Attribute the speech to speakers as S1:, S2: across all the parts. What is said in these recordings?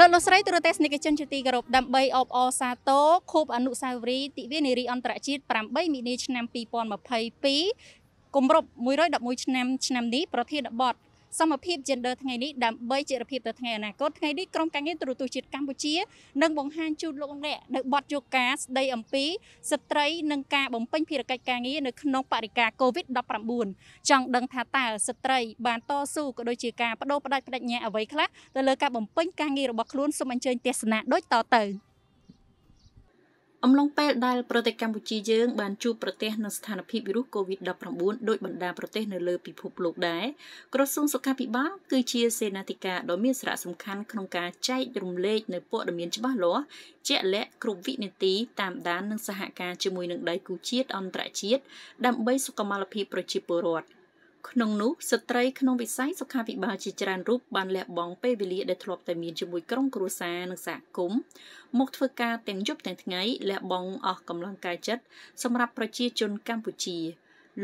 S1: លោកលោកស្រីទូរទស្សនិកជនជាទីគោរពដើម្បីអបអរសាទរខូបអនុស្សាវរីយ៍ទិវានារីអន្តរជាតិ8មីនាឆ្នាំ2022គម្រប់111ឆ្នាំឆ្នាំនេះប្រធានបទ សមភាព gender ថ្ងៃនេះដើម្បីជារភាពទៅថ្ងៃអនាគតថ្ងៃនេះក្រុមការងារទូរទស្សន៍ជាតិកម្ពុជានឹងបង្ហាញជូនលោកអ្នកនៅបទយកការស្ដីអំពីស្ត្រីនិងការបំពេញភារកិច្ចការងារនៅក្នុងបរិការ COVID-19 ចង់ដឹងថាតើស្ត្រីបានតស៊ូក៏ដូចជាការបដូរផ្ដាច់បដិញ្ញាអ្វីខ្លះទៅលើការបំពេញការងាររបស់ខ្លួនសូមអញ្ជើញទស្សនាដូចតទៅ។ អំឡុងពេលដែលប្រទេសកម្ពុជាយើងបានជួបប្រទះនឹងស្ថានភាពវីរុស COVID-19 ដោយបណ្ដាប្រទេសនៅលើពិភពលោកដែរក្រសួងសុខាភិបាលគឺជាសេនាធិការដ៏មានសារៈសំខាន់ក្នុងការចែករំលែកនៅព័ត៌មានច្បាស់លាស់ជាក់លាក់គ្រប់វិនាទីតាមដាននិងសហការជាមួយនឹងដៃគូជាតិអន្តរជាតិដើម្បីសុខុមាលភាពប្រជាពលរដ្ឋ ក្នុងនោះស្ត្រីក្នុងវិស័យសុខាភិបាលជាច្រើនរូបបានលះបង់ពេលវេលាដែលធ្លាប់តែមានជាមួយក្រុមគ្រួសារនិងសហគមន៍មកធ្វើការទាំងយប់ទាំងថ្ងៃលះបង់អស់កម្លាំងកាយចិត្តសម្រាប់ប្រជាជនកម្ពុជា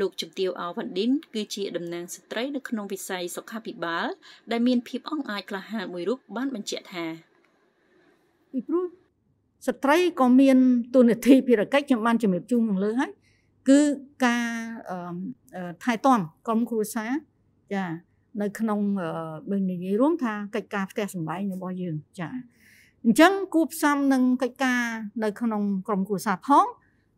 S1: លោកជំទាវអវ៉ាន់ឌិនគឺជាតំណាងស្ត្រីនៅក្នុងវិស័យសុខាភិបាល ដែលមានភាពអង់អាចក្លាហានមួយរូបបានបញ្ជាក់ថា
S2: ពីព្រោះស្ត្រីក៏មានទូនាទីភារកិច្ចខ្ញុំបានជំរាបជូនខាងលើហើយ គឺការថែទាំក្រុមគ្រួសារចានៅក្នុងបើនិយាយរួមថាកិច្ចការផ្ទះសម្បែងរបស់យើងចាអញ្ចឹងគួបផ្សំនឹងកិច្ចការនៅក្នុងក្រុមគ្រួសារផង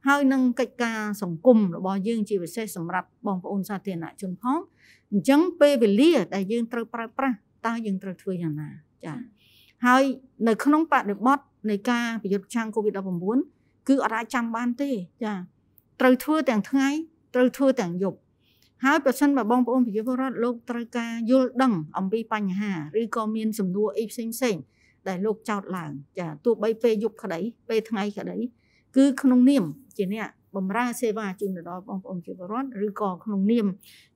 S2: ហើយនឹងកិច្ចការសង្គមរបស់យើងជាពិសេសសម្រាប់បងប្អូនសាធារណជនផងអញ្ចឹងពេលវេលាដែលយើងត្រូវប្រើប្រាស់តើយើងត្រូវធ្វើយ៉ាងណាចាហើយនៅក្នុងបរិបទនៃការប្រយុទ្ធប្រឆាំង COVID-19 គឺអត់អាចចាំបានទេចា ត្រូវធ្វើទាំងថ្ងៃត្រូវធ្វើទាំងយប់ហើយប្រសិនបើបងប្អូនប្រជាពលរដ្ឋលោកត្រូវការយល់ដឹងអំពីបញ្ហាឬក៏មានសំណួរអីផ្សេងផ្សេងដែលលោកចោទឡើងចាទោះបីពេលយប់ក្តីពេលថ្ងៃក្តីគឺក្នុងនាមជាអ្នកបម្រើសេវាជូនទៅដល់បងប្អូនជាពលរដ្ឋឬក៏ក្នុងនាម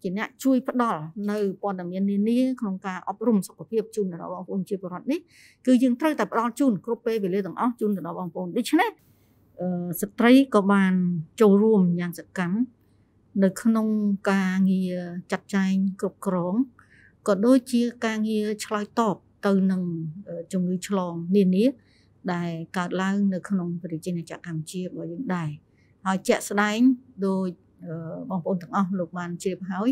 S2: ជាអ្នកជួយផ្ដល់នៅព័ត៌មាននានាក្នុងការអប់រំសុខភាពជូនទៅដល់បងប្អូនជាពលរដ្ឋនេះគឺយើងត្រូវតែផ្ដល់ជូនគ្រប់ពេលវេលាទាំងអស់ជូនទៅដល់បងប្អូនដូច្នេះ ស្ត្រីក៏បានចូលរួមយ៉ាងសកម្មនៅក្នុងការងារចាត់ចែងគ្រប់គ្រងក៏ដូចជាការងារឆ្លើយតបទៅនឹងជំងឺឆ្លងនានាដែលកើតឡើងនៅក្នុងប្រជាជាតិកម្ពុជារបស់យើងដែរហើយជាក់ស្ដែងដោយបងប្អូនទាំងអស់លោកបានជ្រាបហើយ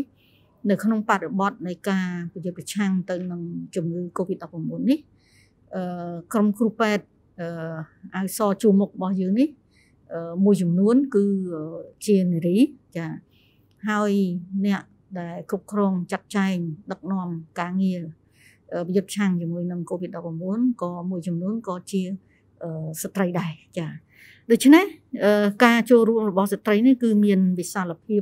S2: នៅក្នុងបរិបទនៃការប្រយុទ្ធប្រឆាំងទៅនឹងជំងឺ Covid-19 នេះអឺក្រុមគ្រូពេទ្យអាវសជួមុខរបស់យើងនេះ មួយចំនួនគឺជានារីចាហើយអ្នកដែលគ្រប់គ្រងចាត់ចែងដឹកនាំការងារប្រយុទ្ធឆាំងជាមួយនឹង COVID-19 ក៏មួយចំនួនក៏ជាស្ត្រីដែរចាដូច្នេះការចូលរួមរបស់ស្ត្រីនេះគឺមានវិសាលភាព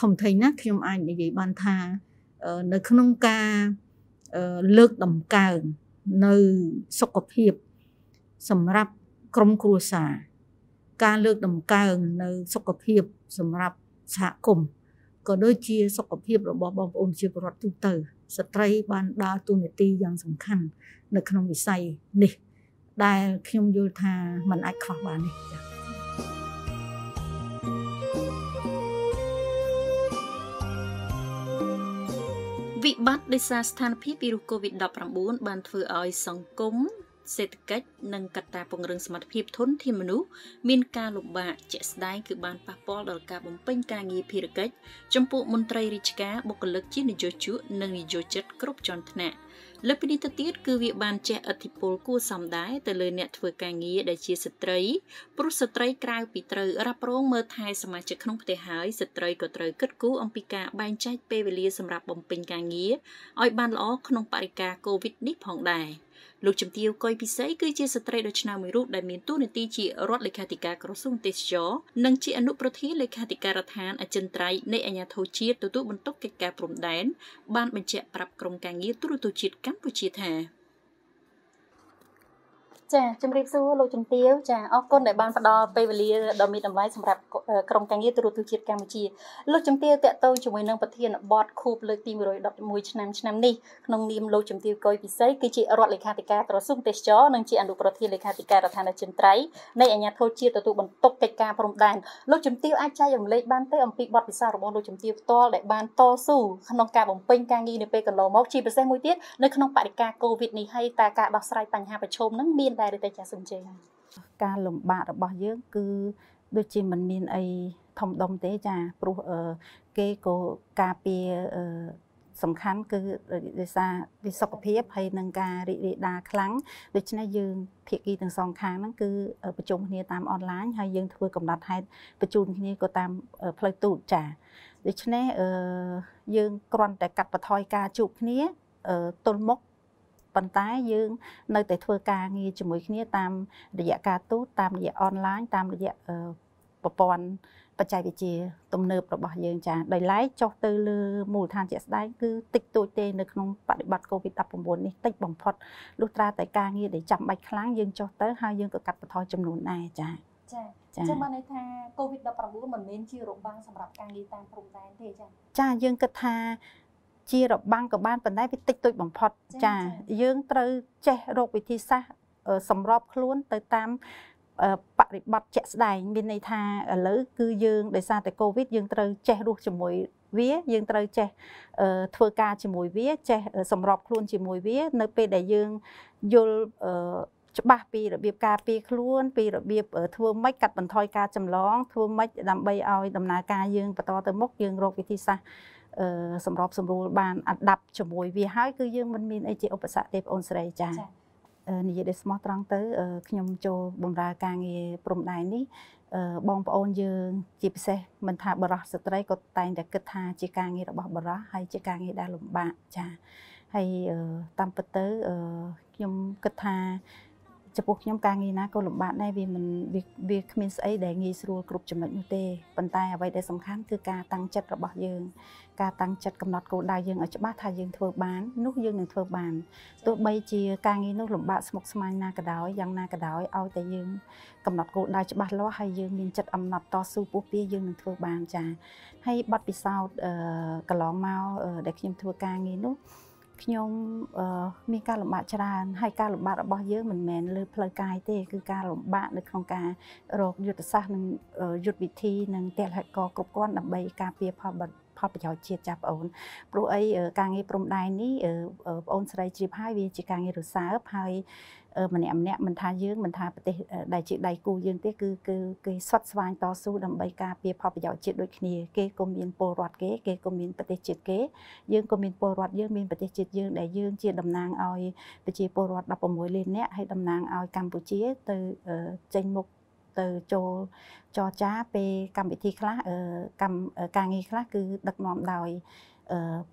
S2: ធំធេងណាស់ខ្ញុំអាចនិយាយបានថានៅក្នុងការលើកតម្កើងនៅសុខភាពសម្រាប់ក្រុមគ្រួសារ ការលើកតម្កើងនៅសុខភាពសម្រាប់សហគមន៍ក៏ដូចជាសុខភាពរបស់បងប្អូនជាពលរដ្ឋទូទៅស្ត្រីបានដើរតួនាទីយ៉ាងសំខាន់នៅក្នុងវិស័យនេះដែលខ្ញុំយល់ថាมันអាចខ្វះបាននេះចា៎
S1: វិបត្តិដោយសារស្ថានភាពវីរុស COVID-19 បានធ្វើឲ្យសង្គម សេដ្ឋកិច្ចនិងកត្តាពង្រឹងសមត្ថភាពធនធានមនុស្សមានការលំបាកជាក់ស្ដែងគឺបានប៉ះពាល់ដល់ការបំពេញការងារភារកិច្ចចំពោះមន្ត្រីរាជការបុគ្គលិកជានយោជកនិងនយោជិតគ្រប់ជាន់ថ្នាក់ លើពីនេះទៅទៀតគឺវាបានជះឥទ្ធិពលគួរសមដែរទៅលើអ្នកធ្វើការងារដែលជាស្ត្រីព្រោះស្ត្រីក្រៅពីត្រូវរ៉ាប់រងមើលថែសមាជិកក្នុងផ្ទះហើយស្ត្រីក៏ត្រូវគិតគូរអំពីការបែងចែកពេលវេលាសម្រាប់បំពេញការងារឲ្យបានល្អក្នុងបរិការកូវីដនេះផងដែរ។លោកជំទាវកុយពិសីគឺជាស្ត្រីដ៏ឆ្នើមមួយរូបដែលមានតួនាទីជារដ្ឋលេខាធិការក្រសួងទេសចរនិងជាអនុប្រធានលេខាធិការដ្ឋានអចិន្ត្រៃយ៍នៃអាជ្ញាធរជាតិទទួលបន្ទុកកិច្ចការព្រំដែនបានបញ្ជាក់ប្រាប់ក្រុមការងារទូរទស្សន៍ជាតិកម្ពុជាថា
S3: ចាជំរាបសួរលោកជំទាវចាអរគុណដែលបានផ្ដល់ពេលវេលាដ៏មានតម្លៃសម្រាប់ក្រុមការងារទូរទស្សន៍ជាតិកម្ពុជាលោកជំទាវតេតទៅជាមួយនឹងប្រធានបទខូបលើកទី111ឆ្នាំឆ្នាំនេះក្នុងនាមលោកជំទាវកុយពិសីគឺជារដ្ឋលេខាធិការក្រសួងទេសចរនិងជាអនុប្រធានលេខាធិការរដ្ឋាភិបាលចិនត្រៃនៃអាជ្ញាធរជាតិទទួលបន្ទុកកិច្ចការព្រំដែនលោកជំទាវអាចចែករំលែកបានទេអំពីបទពិសោធន៍របស់លោកជំទាវផ្ទាល់ដែលបានតស៊ូក្នុងការបំពេញការងារនៅពេលកន្លងមកជាពិសេសមួយទៀតនៅក្នុងបរិការកូវីដនេះហើយតើការដោះស្រាយបញ្ហាប្រឈមនឹងមានដែរឬទេចាសុនជ័យ
S4: ការលំបាករបស់យើងគឺដូចជាមិនមានអីធំដុំទេចាព្រោះគេក៏ការពារសំខាន់គឺដោយសារវិសុខភាពហើយនឹងការរីករាលដាលខ្លាំងដូច្នេះយើងភាគីទាំងសងខាងហ្នឹងគឺប្រជុំគ្នាតាមអនឡាញហើយយើងធ្វើកំណត់ហេតុបញ្ជូនគ្នាក៏តាមផ្លូវទូតចាដូច្នេះយើងគ្រាន់តែកាត់បន្ថយការជួបគ្នាទល់មុខ ប៉ុន្តែយើង នៅតែធ្វើការងារជាមួយគ្នាតាមរយៈការទូតតាមរយៈអនឡាញតាមរយៈប្រព័ន្ធបច្ចេកវិទ្យាទំនើបរបស់យើងចាដោយឡែកចុះទៅលើមូលដ្ឋានជាក់ស្ដែងគឺតិចតួចទេនៅក្នុងបប្រតិបត្តិ COVID-19 នេះតិចបំផុតលុះត្រាតែការងារដែលចាំបាច់ខ្លាំងយើងចុះទៅហើយយើងក៏កាត់បន្ថយចំនួនដែរចា
S3: ចាចាចឹងបានន័យថា COVID-19 មិនមែនជារបាំងសម្រាប់ការងារតាមព្រំដែនទេចា
S4: ចាយើងគិតថា ជារបាំងក៏បានប៉ុន្តែវាតិចតួចបំផុតចាយើងត្រូវចេះរកវិធីសាស្ត្រសម្របខ្លួនទៅតាមបរិបត្តិជាក់ស្ដែងមានន័យថាឥឡូវគឺយើងដោយសារតែកូវីដយើងត្រូវចេះរស់ជាមួយវាយើងត្រូវចេះធ្វើការជាមួយវាចេះសម្របខ្លួនជាមួយវា នៅពេលដែលយើងយល់ច្បាស់ពីរបៀបការពារខ្លួន ពីរបៀបធ្វើម៉េចកាត់បន្ថយការចម្លងធ្វើម៉េចដើម្បីឲ្យដំណើរការយើងបន្តទៅមុខយើងរកវិធីសាស្ត្រ សម្របសម្រួលបានអាដាប់ជាមួយវាហើយគឺយើងមិនមានអីជាឧបសគ្គទេបងអូនស្រីចា៎និយាយដោយស្មោះត្រង់ទៅខ្ញុំចូលបម្រើការងារព្រំដែននេះបងប្អូនយើងជាពិសេសមិនថាបរោះស្ត្រីក៏តែងតែគិតថាជាការងាររបស់បរោះហើយជាការងារដែលលំបាកចាហើយតាមពិតទៅខ្ញុំគិតថា ចំពោះខ្ញុំការងារណាក៏លំបាកដែរវាមិនវាគ្មានស្អីដែលងាយស្រួលគ្រប់ចំណុចនោះទេប៉ុន្តែអ្វីដែលសំខាន់គឺការតាំងចិត្តរបស់យើង ការតាំងចិត្តកំណត់គោលដៅយើងឲ្យច្បាស់ថាយើងធ្វើបាននោះយើងនឹងធ្វើបានទោះបីជាការងារនោះលំបាកស្មុគស្មាញណាក៏ដោយយ៉ាងណាក៏ដោយឲ្យតែយើងកំណត់គោលដៅច្បាស់លាស់ហើយយើងមានចិត្តអំណត់តស៊ូពុះពៀយើងនឹងធ្វើបានចាហើយប័ណ្ណពិសោធន៍កន្លងមកដែលខ្ញុំធ្វើការងារនោះ ខ្ញុំមានការលំបាកច្រើនហើយការលំបាករបស់យើងមិនមែនលើផ្លូវកាយទេគឺការលំបាកនៅក្នុងការរកយុទ្ធសាស្ត្រនិងយុទ្ធវិធីនិងទស្សនកិច្ចគ្រប់គ្រាន់ដើម្បីការពារផលផលប្រយោជន៍ជាតិចាស់បងអូនព្រោះអីការងារព្រំដែននេះបងអូនស្រីជ្រាបហើយវាជាការងាររសើបហើយ ម្នាក់ម្នាក់មិនថាយើងមិនថាប្រទេសដែលជាដៃគូយើងទេគឺគឺគេស្វាត់ស្វែងតស៊ូដើម្បីការពារផលប្រយោជន៍ជាតិដូចគ្នាគេក៏មានពលរដ្ឋគេគេក៏មានប្រទេសជាតិគេយើងក៏មានពលរដ្ឋយើងមានប្រទេសជាតិយើងដែលយើងជាតំណាងឲ្យប្រជាពលរដ្ឋ16លាននាក់ហើយតំណាងឲ្យកម្ពុជាទៅចេញមុខទៅចូលចរចាពេលកម្មវិធីខ្លះកម្មការងារខ្លះគឺដឹកនាំដោយ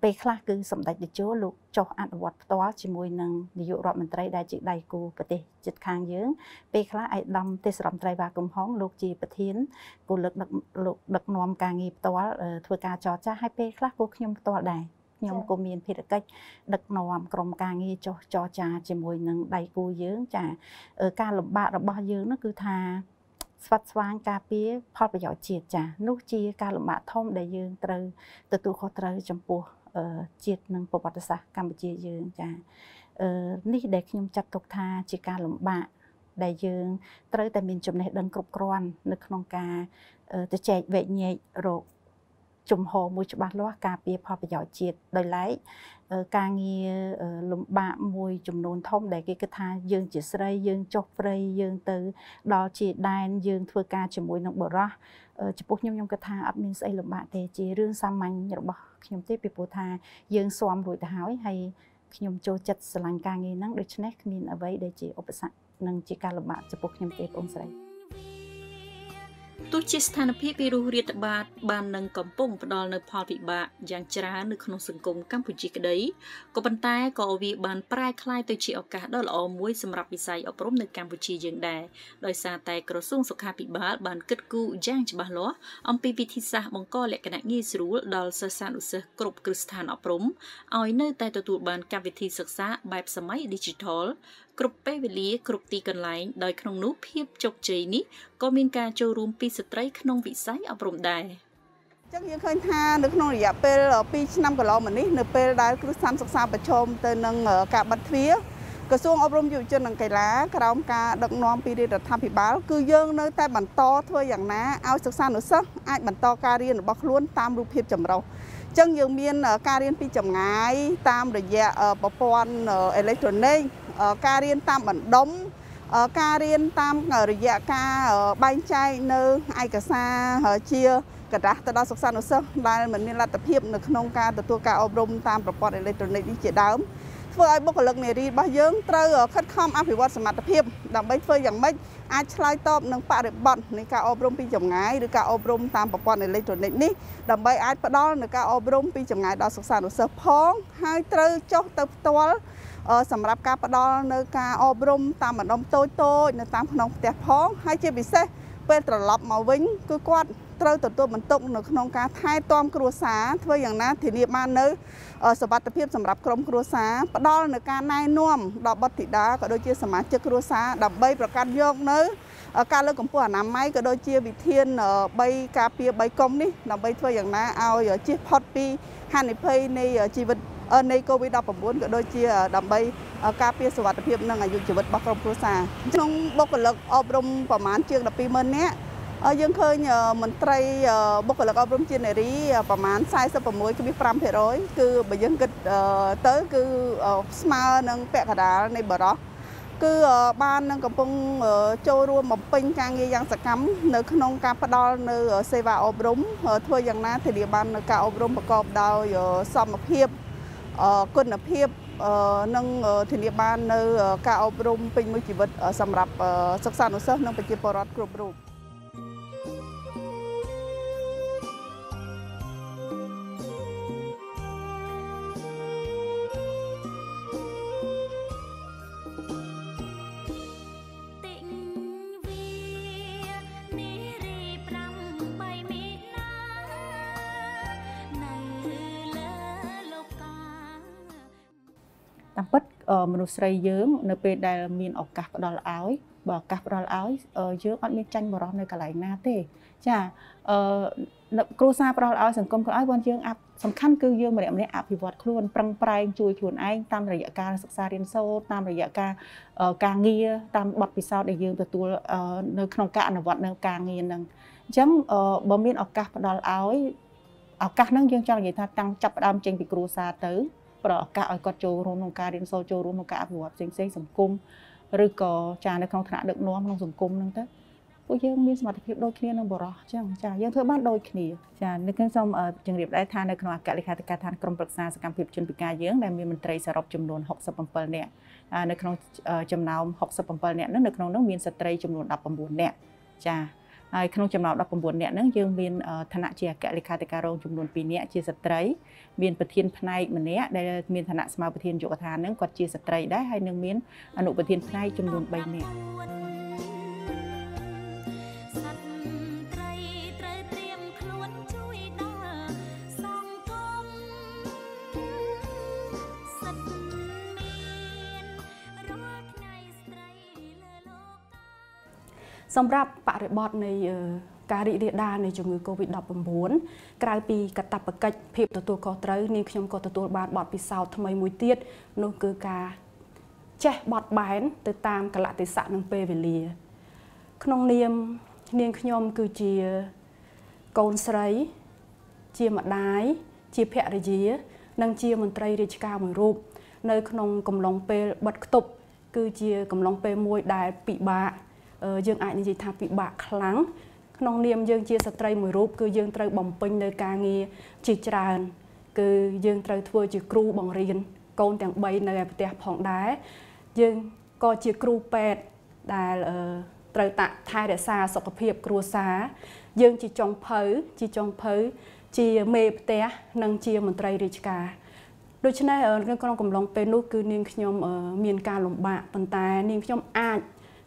S4: ពេលខ្លះគឺសម្ដេចតេជោលោកចុះអនុវត្តផ្ទាល់ជាមួយនឹងនាយករដ្ឋមន្ត្រីដែលជាដៃគូប្រទេសជិតខាងយើង ពេលខ្លះឯកឧត្តមទេសរដ្ឋមន្ត្រីវ៉ាកំហុងលោកជាប្រធានគូលើកដឹកលោកដឹកនាំការងារផ្ទាល់ធ្វើការចរចាហើយពេលខ្លះពួកខ្ញុំផ្ទាល់ដែរខ្ញុំក៏មានភារកិច្ចដឹកនាំក្រុមការងារចុះចរចាជាមួយនឹងដៃគូយើងចាការលំបាករបស់យើងនោះគឺថា ស្វាត់ស្វាងការពារផលប្រយោជន៍ជាតិចានោះជាការលំបាកធំដែលយើងត្រូវទទួលខុសត្រូវចំពោះជាតិនិងប្រវត្តិសាស្ត្រកម្ពុជាយើងចានេះដែលខ្ញុំចាត់ទុកថាជាការលំបាកដែលយើងត្រូវតែមានចំណេះដឹងគ្រប់គ្រាន់នៅក្នុងការទៅចែកវែកញែករក ជំហរមួយច្បាស់លាស់ការពារផលប្រយោជន៍ជាតិដោយឡែកការងារលំបាកមួយចំនួនធំដែលគេគិតថាយើងជាស្រីយើងចុះព្រៃយើងទៅ ដល់ជាដែនយើងធ្វើការជាមួយនឹងបរោះចំពោះខ្ញុំខ្ញុំគិតថាអត់មានស្អីលំបាកទេជារឿងសាមញ្ញរបស់ខ្ញុំទេពីព្រោះថាយើងស៊ាំរួចទៅហើយហើយខ្ញុំចូលចិត្តស្រឡាញ់ការងារហ្នឹងដូច្នេះគ្មានអ្វីដែលជាឧបសគ្គនិងជាការលំបាកចំពោះខ្ញុំទេបងស្រី
S3: ទោះជាស្ថានភាពវីរុសរាតត្បាតបាននឹងកំពុងផ្ដល់នូវផលវិបាកយ៉ាងច្រើននៅក្នុងសង្គមកម្ពុជាក្តីក៏ប៉ុន្តែក៏វាបានប្រែក្លាយទៅជាឱកាសដ៏ល្អមួយសម្រាប់វិស័យអប់រំនៅកម្ពុជាយើងដែរដោយសារតែក្រសួងសុខាភិបាលបានគិតគូរយ៉ាងច្បាស់លាស់អំពីវិធីសាស្ត្របង្កលក្ខណៈងាយស្រួលដល់សិស្សានុសិស្សគ្រប់គ្រឹះស្ថានអប់រំឲ្យនៅតែទទួលបានកម្មវិធីសិក្សាបែបសម័យ Digital
S1: គ្រប់ពេលវេលាគ្រប់ទីកន្លែងដោយក្នុងនោះភាពជោគជ័យនេះក៏មានការចូលរួមពីស្ត្រីក្នុងវិស័យអប់រំដែរ
S5: ចឹងយើងឃើញថានៅក្នុងរយៈពេល2ឆ្នាំកន្លងមកនេះនៅពេលដែលគ្រឹះស្ថានសិក្សាប្រឈមទៅនឹងការបិទទ្វារក្រសួងអប់រំយុវជននិងកីឡាក្រោមការដឹកនាំពីរដ្ឋាភិបាលគឺយើងនៅតែបន្តធ្វើយ៉ាងណាឲ្យសិស្សានុសិស្សអាចបន្តការរៀនរបស់ខ្លួនតាមរូបភាពចម្រុះចឹងយើងមានការរៀនពីចម្ងាយតាមរយៈប្រព័ន្ធអេឡិចត្រូនិក ការរៀនតាមបណ្ដុំការរៀនតាមរយៈការបែងចែកនៅឯកសារជាกระดาษទៅដល់សិស្សានុសិស្សដែលមិនមានលទ្ធភាពនៅក្នុងការទទួលការអប់រំតាមប្រព័ន្ធអេឡិចត្រូនិកនេះជាដើមធ្វើឲ្យបុគ្គលិកនារីរបស់យើងត្រូវខិតខំអភិវឌ្ឍសមត្ថភាពដើម្បីធ្វើយ៉ាងម៉េចអាចឆ្លើយតបនឹងបរិបទនៃការអប់រំពីចម្ងាយឬការអប់រំតាមប្រព័ន្ធអេឡិចត្រូនិកនេះដើម្បីអាចផ្ដល់នូវការអប់រំពីចម្ងាយដល់សិស្សានុសិស្សផងហើយត្រូវចុះទៅផ្ទាល់ សម្រាប់ការផ្ដល់នៅការអប់រំតាមបណ្ដុំតូចតូចនៅតាមក្នុងផ្ទះផងហើយជាពិសេសពេលត្រឡប់មកវិញគឺគាត់ត្រូវទទួលបន្ទុកនៅក្នុងការថែទាំគ្រួសារធ្វើយ៉ាងណាធានាបាននៅសុវត្ថិភាពសម្រាប់ក្រុមគ្រួសារផ្ដល់នៅការណែនាំដល់បុត្រធីតាក៏ដូចជាសមាជិកគ្រួសារដើម្បីប្រកាន់យកនៅការលើកកម្ពស់អនាម័យក៏ដូចជាវិធាន3ការពារ3កុំនេះដើម្បីធ្វើយ៉ាងណាឲ្យជៀសផុតពីហានិភ័យនៃជីវិត នៃ COVID-19 ក៏ដូចជាដើម្បីការពារសុវត្ថិភាពនិងអាយុជីវិតរបស់ក្រុមគ្រួសារក្នុងបុគ្គលិកអប់រំប្រមាណជាង120,000នាក់យើងឃើញមន្ត្រីបុគ្គលិកអប់រំជានារីប្រមាណ46.5%គឺបើយើងគិតទៅគឺស្មើនឹងពាក់កណ្ដាលនៃបរោះគឺបាននឹងកំពុងចូលរួមបំពេញការងារយ៉ាងសកម្មនៅក្នុងការផ្ដល់នៅសេវាអប់រំធ្វើយ៉ាងណាធានាបាននៅការអប់រំប្រកបដោយសមភាព គុណភាពនិងធានាបាននៅការអប់រំពេញមួយជីវិតសម្រាប់សិស្សានុសិស្សនិងប្រជាពលរដ្ឋគ្រប់រូប
S6: មពិតមនុស្សស្រីយើង នៅពេលដែលមានឱកាសផ្ដល់ឲ្យបើឱកាសផ្ដល់ឲ្យយើងអត់មានចាញ់បរោះនៅកន្លែងណាទេ ចាអឺគ្រួសារផ្ដល់ឲ្យសង្គមផ្ដល់ឲ្យបងយើងសំខាន់គឺយើងម្នាក់ម្នាក់អភិវឌ្ឍខ្លួនប្រឹងប្រែងជួយខ្លួនឯងតាមរយៈការសិក្សារៀនសូត្រតាមរយៈការការងារតាមបទពិសោធន៍ដែលយើងទទួលនៅក្នុងការអនុវត្តនៅការងារហ្នឹងអញ្ចឹងបើមានឱកាសផ្ដល់ឲ្យឱកាសហ្នឹងយើងចង់និយាយថាតាំងចាប់ផ្ដើមចេញពីគ្រួសារទៅ ផ្ដល់ឱកាសឲ្យគាត់ចូលរួមក្នុងការរៀនសូត្រចូលរួមក្នុងការអភិវឌ្ឍផ្សេងផ្សេងសង្គមឬក៏ចានៅក្នុងឋានៈដឹកនាំក្នុងសង្គមហ្នឹងទៅពួកយើងមានសមត្ថភាពដូចគ្នានឹងបរោះអញ្ចឹងចាយើងធ្វើបានដូចគ្នាចានៅក្នុងសូមជម្រាបដែរថានៅក្នុងអគ្គលេខាធិការឋានក្រុមប្រឹក្សាសកម្មភាពជនពិការយើងដែលមានមន្ត្រីសរុបចំនួន67នាក់នៅក្នុងចំណោម67នាក់ហ្នឹងនៅក្នុងនោះមានស្ត្រីចំនួន19នាក់ចា ហើយក្នុងចំណោម19នាក់ហ្នឹងយើងមានឋានៈជាអគ្គលេខាធិការរងចំនួន2នាក់ជាស្ត្រីមានប្រធានផ្នែកម្នាក់ដែលមានឋានៈស្មើប្រធានយុវដ្ឋានហ្នឹងគាត់ជាស្ត្រីដែរហើយនឹងមានអនុប្រធានផ្នែកចំនួន3នាក់
S7: សម្រាប់បរិបទនៃការរីករាលដាលនៃជំងឺ Covid-19 ក្រៅពីកតបកិច្ចភាពទទួលខុសត្រូវនាងខ្ញុំក៏ទទួលបានបទពិសោធន៍ថ្មីមួយទៀតនោះគឺការចេះបត់បែនទៅតាមកលៈទេសៈនិងពេលវេលា ក្នុងនាមនាងខ្ញុំគឺជាកូនស្រី ជាម្ដាយជាភរិយា និងជាមន្ត្រីរាជការមួយរូបនៅក្នុងកំឡុងពេលបិទគប់គឺជាកំឡុងពេលមួយដែលពិបាក យើងអាចនិយាយថាពិបាកខ្លាំងក្នុងនាមយើងជាស្ត្រីមួយរូបគឺយើងត្រូវបំពេញនៅការងារជាច្រើន គឺយើងត្រូវធ្វើជាគ្រូបង្រៀនកូនទាំង3នៅឯផ្ទះផងដែរយើងក៏ជាគ្រូពេទ្យដែលត្រូវតាក់ថែរក្សាសុខភាពគ្រួសារយើងជាចុងភៅជាចុងភៅជាមេផ្ទះនិងជាមន្ត្រីរាជការដូច្នេះក្នុងកំឡុងពេលនោះគឺនាងខ្ញុំមានការលំបាកប៉ុន្តែនាងខ្ញុំអាច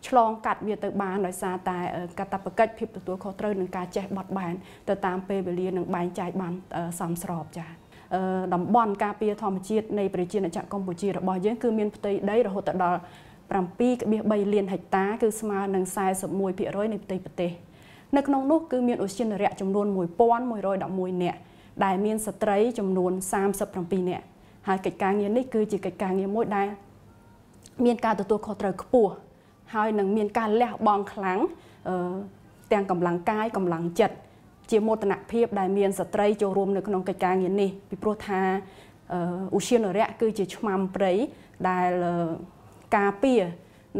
S7: ឆ្លងកាត់វាទៅបានដោយសារតែកតបកិច្ចភាពទទួលខុសត្រូវនឹងការចេះបត់បែនទៅតាមពេលវេលានិងបែងចែកបានសមស្របចា៎តំបន់ការពារធម្មជាតិនៃប្រជាណាចក្រកម្ពុជារបស់យើងគឺមានផ្ទៃដីរហូតដល់7.3លានហិកតាគឺស្មើនឹង41%នៃផ្ទៃប្រទេសនៅក្នុងនោះគឺមានឧស្សាហរៈចំនួន1111នាក់ដែលមានស្ត្រីចំនួន37នាក់ហើយកិច្ចការងារនេះគឺជាកិច្ចការងារមួយដែលមានការទទួលខុសត្រូវខ្ពស់ ហើយនឹងមានការលះបង់ខ្លាំងទាំងកម្លាំងកាយកម្លាំងចិត្តជាមោទនភាពដែលមានស្ត្រីចូលរួមនៅក្នុងកិច្ចការងារនេះពីព្រោះថាឧស្សាហនរៈគឺជាឆ្មាំព្រៃដែលការពារ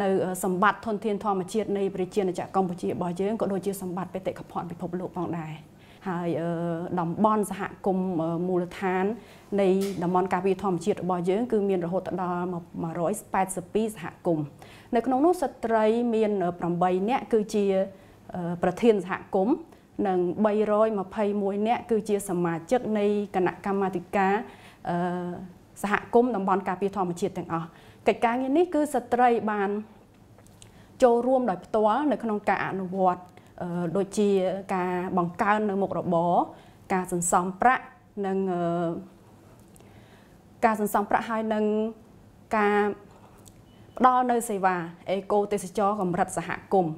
S7: នៅសម្បត្តិធនធានធម្មជាតិនៃប្រជាណាចក្រកម្ពុជារបស់យើងក៏ដូចជាសម្បត្តិបេតិកភណ្ឌពិភពលោកផងដែរ ហើយតំបន់សហគមន៍មូលដ្ឋាន នៃតំបន់ការពារធម្មជាតិរបស់យើងគឺមានរហូតដល់182សហគមន៍នៅក្នុងនោះស្ត្រីមាន8នាក់គឺជាប្រធានសហគមន៍និង321នាក់គឺជាសមាជិកនៃគណៈកម្មាធិការសហគមន៍តំបន់ការពារធម្មជាតិទាំងអស់កិច្ចការងារនេះគឺស្ត្រីបានចូលរួមដោយផ្ទាល់នៅក្នុងការអនុវត្ត ដូចជាការបង្កើននៅមុខរបរការសន្សំប្រាក់និងការសន្សំប្រាក់ហើយនឹងការផ្ដល់នៅសេវាអេកូទេសចរកម្រិតសហគមន៍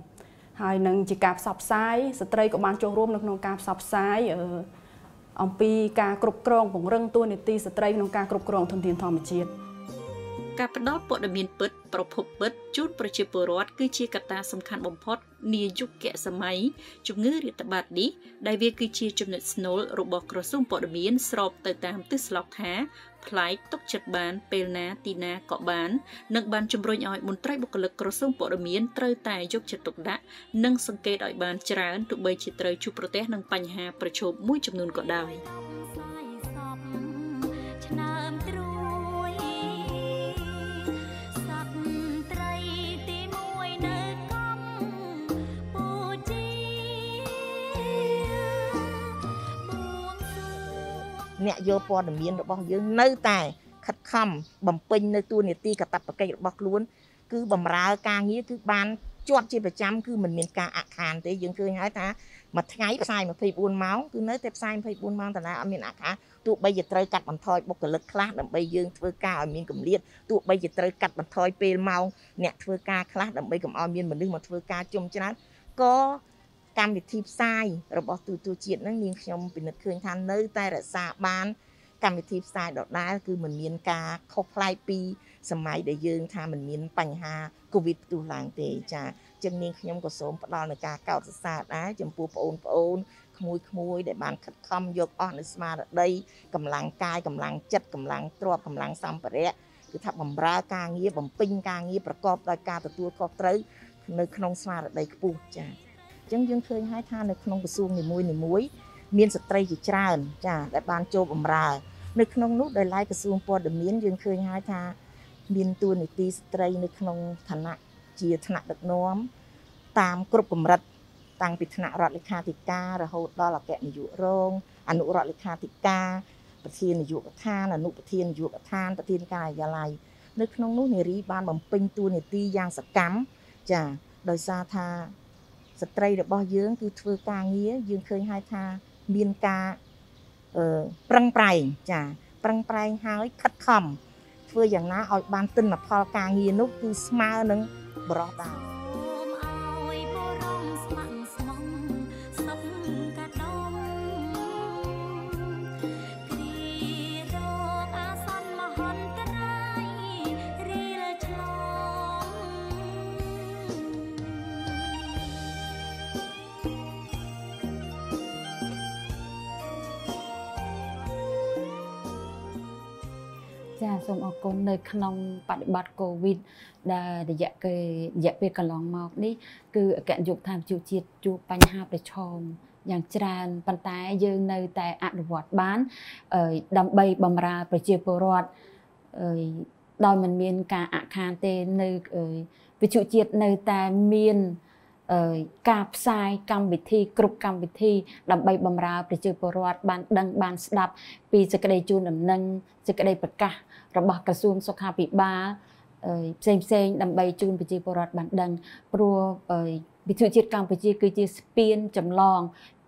S7: ហើយនឹងជាការផ្សព្វផ្សាយស្ត្រីក៏បានចូលរួមនៅក្នុងការផ្សព្វផ្សាយអំពីការគ្រប់គ្រងពង្រឹងតួនាទីស្ត្រីក្នុងការគ្រប់គ្រងធនធានធម្មជាតិ
S1: ការផ្ដល់ព័ត៌មានពិត ប្រភពពិតជូនប្រជាពលរដ្ឋគឺជាកត្តាសំខាន់បំផុតនាយុគសម័យជំងឺរាតត្បាតនេះដែលវាគឺជាចំណុចស្នូលរបស់ក្រសួងព័ត៌មានស្របទៅតាមទិសស្លោកថាប្លែកទុកចិត្តបានពេលណាទីណាក៏បាននិងបានជំរុញឲ្យមន្ត្រីបុគ្គលិកក្រសួងព័ត៌មានត្រូវតែយកចិត្តទុកដាក់និងសង្កេតឲ្យបានច្រើនទោះបីជាត្រូវជួបប្រទះនឹងបញ្ហាប្រឈមមួយចំនួនក៏ដោយ
S8: អ្នកយកព័ត៌មានរបស់យើងនៅតែខិតខំបំពេញនៅទួនាទីកតបកិច្ចរបស់ខ្លួន គឺបំរើការងារគឺបានជាប់ជាប្រចាំគឺមិនមានការអខានទេយើងឃើញហើយថាមួយថ្ងៃផ្សាយ24ម៉ោងគឺនៅតែផ្សាយ24ម៉ោងតាណាអត់មានអខានទោះបីជាត្រូវកាត់បន្ថយបុគ្គលិកខ្លះដើម្បីយើងធ្វើការឲ្យមានកម្រិតទោះបីជាត្រូវកាត់បន្ថយពេលម៉ោងអ្នកធ្វើការខ្លះដើម្បីកុំឲ្យមានមនុស្សមកធ្វើការជុំច្រើនក៏ កម្មវិធីផ្សាយរបស់ទូទូជាតិហ្នឹងនាងខ្ញុំពិនិត្យឃើញថានៅតែរក្សាបាន កម្មវិធីផ្សាយដដែលគឺมันមានការខុសប្លែកពីសម័យដែលយើងថាมันមានបញ្ហាកូវីដផ្ទុះឡើងទេចាចឹងនាងខ្ញុំក៏សូមផ្ដល់នៅការកោតសរសើរដែរចំពោះបងប្អូនក្មួយក្មួយដែលបានខិតខំយកអស់នៅស្មារតីកម្លាំងកាយកម្លាំងចិត្តកម្លាំងទ្រព្យកម្លាំងសម្ភារៈគឺថាបំរើការងារបំពេញការងារប្រកបដោយការទទួលខុសត្រូវនៅក្នុងស្មារតីខ្ពស់ចា៎ ចឹងយើងឃើញហើយថានៅក្នុងក្រសួងនីមួយនីមួយមានស្ត្រីជាច្រើន ចាដែលបានចូលបម្រើ នៅក្នុងនោះដោយឡែកក្រសួងព័ត៌មានយើងឃើញហើយថា មានតួនាទីស្ត្រី នៅក្នុងឋានៈជាឋានៈដឹកនាំតាមគ្រប់កម្រិតតាំងពីថ្នាក់រដ្ឋលេខាធិការរហូតដល់អគ្គនាយករងអនុរដ្ឋលេខាធិការប្រធាននាយកដ្ឋានអនុប្រធាននាយកដ្ឋានប្រធានការិយាល័យនៅក្នុងនោះនារីបានបំពេញតួនាទីយ៉ាងសកម្មចាដោយសារថា ស្ត្រីរបស់យើងគឺធ្វើការងារយើងឃើញហើយថាមានការអឺប្រឹងប្រែងចាប្រឹងប្រែងហើយខិតខំធ្វើយ៉ាងណាឲ្យបានទិន្នផលការងារនោះគឺស្មើនឹងបរោះដែរ
S9: សូមអរគុណនៅក្នុងបប្រតិបត្តិកូវីដដែលរយៈពេលរយៈពេលកន្លងមកនេះគឺអគ្គនាយកដ្ឋានជួជាតិជួបបញ្ហាប្រឈមយ៉ាងច្រើនប៉ុន្តែយើងនៅតែអនុវត្តបានដើម្បីបម្រើប្រជាពលរដ្ឋដោយមិនមានការអខានទេនៅវិទ្យុជាតិនៅតែមាន ការផ្សាយកម្មវិធីគ្រប់កម្មវិធី ដើម្បីបម្រើប្រជាពលរដ្ឋបានដឹងបានស្ដាប់ពីសេចក្តីជូនដំណឹងសេចក្តីប្រកាសរបស់ក្រសួងសុខាភិបាលផ្សេងផ្សេងដើម្បីជូនប្រជាពលរដ្ឋបានដឹងព្រោះវិទ្យុជាតិកម្ពុជាគឺជាស្ពានចម្លង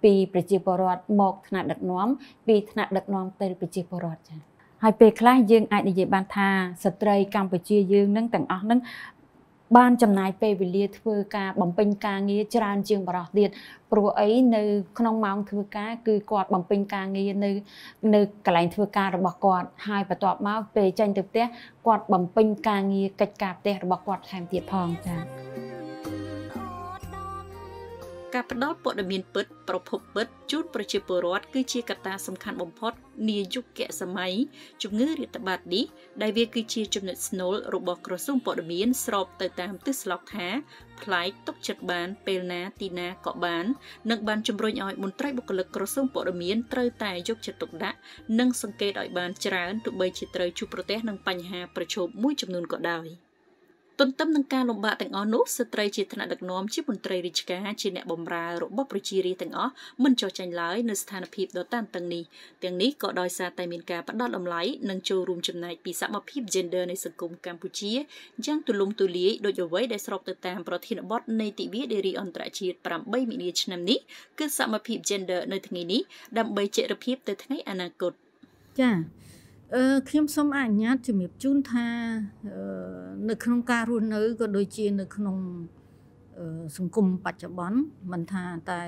S9: ពីប្រជាពលរដ្ឋមកថ្នាក់ដឹកនាំពីថ្នាក់ដឹកនាំទៅប្រជាពលរដ្ឋចា៎ហើយពេលខ្លះយើងអាចនិយាយបានថាស្ត្រីកម្ពុជាយើងនឹងទាំងអស់នឹង បានចំណាយពេលវេលាធ្វើការបំពេញការងារច្រើនជាងបរោះទៀតព្រោះអីនៅក្នុងម៉ោងធ្វើការគឺគាត់បំពេញការងារនៅនៅកន្លែងធ្វើការរបស់គាត់ហើយបន្ទាប់មកពេលចេញទៅផ្ទះគាត់បំពេញការងារកិច្ចការផ្ទះរបស់គាត់ថែមទៀតផងចា៎
S1: ការផ្ដល់ព័ត៌មានពិត ប្រភពពិតជូនប្រជាពលរដ្ឋគឺជាកត្តាសំខាន់បំផុតនាយុគសម័យជំងឺរាតត្បាតនេះដែលវាគឺជាចំណុចស្នូលរបស់ក្រសួងព័ត៌មានស្របទៅតាមទិសស្លោកថាផ្លាយទុកចិត្តបានពេលណាទីណាក៏បាននិងបានជំរុញឲ្យមន្ត្រីបុគ្គលិកក្រសួងព័ត៌មានត្រូវតែយកចិត្តទុកដាក់និងសង្កេតឲ្យបានច្រើនទោះបីជាត្រូវជួបប្រទះនឹងបញ្ហាប្រឈមមួយចំនួនក៏ដោយ។ ទន្ទឹមនឹងការលំបាកទាំងអស់នោះស្ត្រីជាថ្នាក់ដឹកនាំជាមន្ត្រីរាជការជាអ្នកបម្រើរបស់ប្រជារាស្ត្រទាំងអស់មិនចោះចាញ់ឡើយនៅស្ថានភាពដ៏តានតឹងនេះទាំងនេះក៏ដោយសារតែមានការផ្ដោតតម្លៃនិងចូលរួមចំណែកពីសមភាព gender នៃសង្គមកម្ពុជាយ៉ាងទូលំទូលាយដោយអ្វីដែលស្របទៅតាមប្រធានបទនៃទិវានារីអន្តរជាតិ8មីនាឆ្នាំនេះគឺសមភាព gender នៅថ្ងៃនេះដើម្បីចរភាពទៅថ្ងៃអនាគត
S2: ចា៎ អឺខ្ញុំសូមអនុញ្ញាតជំរាបជូនថានៅក្នុងការរស់នៅក៏ដូចជានៅក្នុងសង្គមបច្ចុប្បន្នមិនថាតែ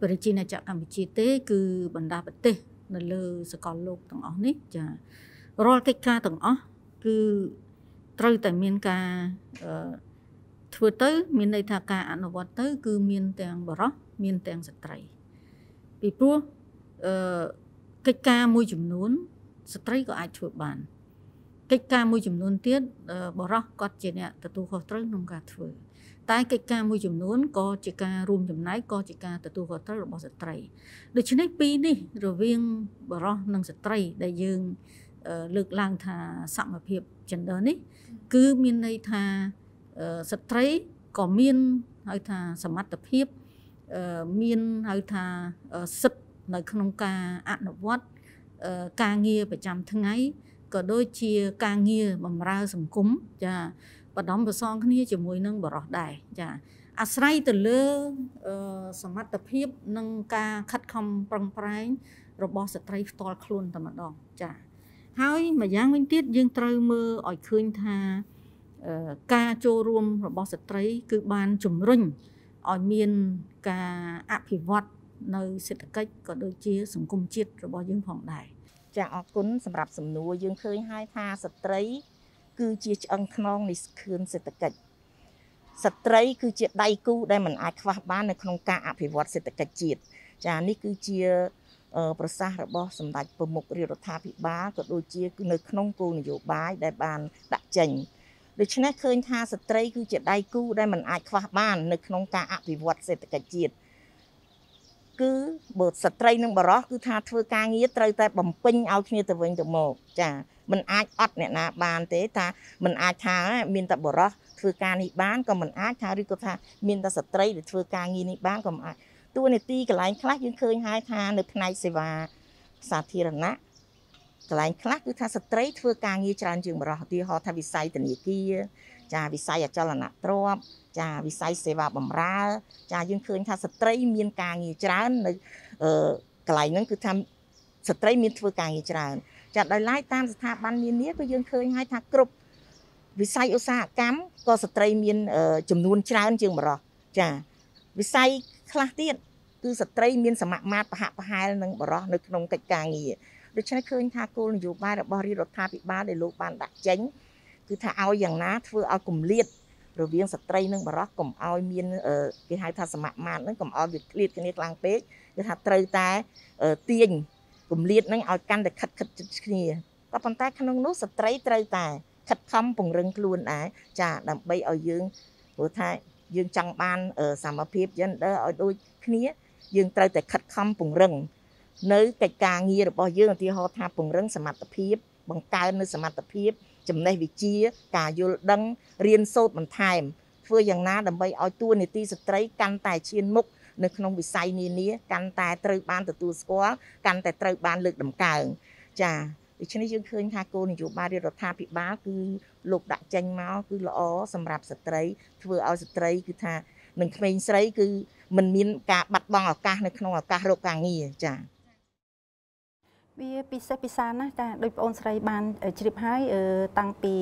S2: ប្រជាណាចក្រកម្ពុជាទេ គឺបណ្ដាប្រទេស នៅលើសកលលោកទាំងអស់នេះចារាល់កិច្ចការទាំងអស់គឺត្រូវតែមានការធ្វើទៅ មានន័យថាការអនុវត្តទៅ គឺមានទាំងបរិសុទ្ធមានទាំងស្ត្រី ពីព្រោះអឺកិច្ចការមួយចំនួន ស្ត្រីក៏អាចធ្វើបានកិច្ចការមួយចំនួនទៀតបរោះគាត់ជាអ្នកទទួលខុសត្រូវក្នុងការធ្វើតែកិច្ចការមួយចំនួនក៏ជាការរួមចំណែកក៏ជាការទទួលខុសត្រូវរបស់ស្ត្រីដូច្នេះពីរនេះរវាងបរោះនិងស្ត្រីដែលយើងលើកឡើងថាសមភាព gender នេះ គឺមានន័យថាស្ត្រីក៏មានហៅថាសមត្ថភាពមានហៅថាសិទ្ធិនៅក្នុងការអនុវត្ត ការងារប្រចាំថ្ងៃក៏ដូចជាការងារបម្រើសង្គមចាបដំប្រសងគ្នាជាមួយនឹងបរោះដែរចាអាស្រ័យទៅលើសមត្ថភាពនិងការខិតខំប្រឹងប្រែងរបស់ស្ត្រីផ្ទាល់ខ្លួនតែម្ដងចាហើយម្យ៉ាងវិញទៀតយើងត្រូវមើលឲ្យឃើញថាការចូលរួមរបស់ស្ត្រី គឺបានជំរុញឲ្យមានការអភិវឌ្ឍនៅសេដ្ឋកិច្ចក៏ដូចជា សង្គមជាតិរបស់យើងផងដែរ
S8: ចាអរគុណសម្រាប់សំណួរយើងឃើញហើយថាស្ត្រី គឺជាឆ្អឹងខ្នងនៃខឿនសេដ្ឋកិច្ចស្ត្រី គឺជាដៃគូដែលមិនអាចខ្វះបាននៅក្នុងការអភិវឌ្ឍសេដ្ឋកិច្ចជាតិចានេះគឺជាប្រសាសន៍របស់សម្ដេចប្រមុខរាជរដ្ឋាភិបាលក៏ដូចជានៅក្នុងគោលនយោបាយដែលបានដាក់ចេញដូច្នេះឃើញថាស្ត្រីគឺជាដៃគូដែលមិនអាចខ្វះបាននៅក្នុងការអភិវឌ្ឍសេដ្ឋកិច្ចជាតិ គឺបើស្ត្រីនិងបរោះគឺថាធ្វើការងារត្រូវតែបំពេញឲ្យគ្នាទៅវិញទៅមកចាมันអាចអត់អ្នកណាបានទេថាมันអាចថាមានតែបរោះធ្វើការនេះបានក៏มันអាចថាឬក៏ថាមានតែស្ត្រីដែលធ្វើការងារនេះបានក៏មិនអាចតួនាទីកន្លែងខ្លះយើងឃើញហើយថានៅផ្នែកសេវាសាធារណៈកន្លែងខ្លះគឺថាស្ត្រីធ្វើការងារច្រើនជាងបរោះឧទាហរណ៍ថាវិស័យធនាគារ ចាវិស័យអចលនទ្រព្យចាវិស័យសេវាបម្រើ ចាយើងឃើញថាស្ត្រី មានការងារច្រើននៅកន្លែងហ្នឹងគឺថាស្ត្រីមានធ្វើការងារច្រើនចាដោយឡែកតាមស្ថាប័ននានាក៏យើងឃើញហើយថាគ្រប់វិស័យឧស្សាហកម្មក៏ស្ត្រីមានចំនួនច្រើនជាងបរិសុទ្ធចាវិស័យខ្លះទៀតគឺស្ត្រីមានសមមាត្រប្រហាក់ប្រហែលនឹងបរិសុទ្ធនៅក្នុងកិច្ចការងារដូច្នេះឃើញថាគោលនយោបាយរបស់រាជរដ្ឋាភិបាលដែលលោកបានដាក់ចេញ គឺថាឲ្យយ៉ាងណាធ្វើឲ្យគម្លាតរវាងស្ត្រីនិងបរិសុទ្ធកុំឲ្យមានគេហៅថាសមមាត្រហ្នឹងកុំឲ្យវាឃ្លាតគ្នាខ្លាំងពេកគឺថាត្រូវតែទាញគម្លាតហ្នឹងឲ្យកាន់តែខិតខិតជិតគ្នាក៏ប៉ុន្តែក្នុងនោះស្ត្រីត្រូវតែខិតខំពង្រឹងខ្លួនដែរចាដើម្បីឲ្យយើងព្រោះថាយើងចង់បានសមភាព gender ឲ្យដូចគ្នា យើងត្រូវតែខិតខំពង្រឹងនៅកិច្ចការងាររបស់យើងឧទាហរណ៍ថាពង្រឹងសមត្ថភាព បង្កើននៅសមត្ថភាព ចំណេះវិជ្ជា ការយល់ដឹងរៀនសូត្របន្ថែមធ្វើយ៉ាងណាដើម្បីឲ្យតួនាទីស្ត្រីកាន់តែឈានមុខនៅក្នុងវិស័យនានាកាន់តែត្រូវបានទទួលស្គាល់កាន់តែត្រូវបានលើកតម្កើងចាដូច្នេះយើងឃើញថាគោលនយោបាយរដ្ឋាភិបាលគឺលោកដាក់ចេញមកគឺល្អសម្រាប់ស្ត្រី ធ្វើឲ្យស្ត្រីគឺថានឹងក្មេងស្រីគឺมันមានការបាត់បង់ឱកាសនៅក្នុងឱកាសរកការងារចា៎
S4: វាពិសេសពិសាណាស់ចាដោយបងអូនស្រីបានជ្រាបហើយតាំងពី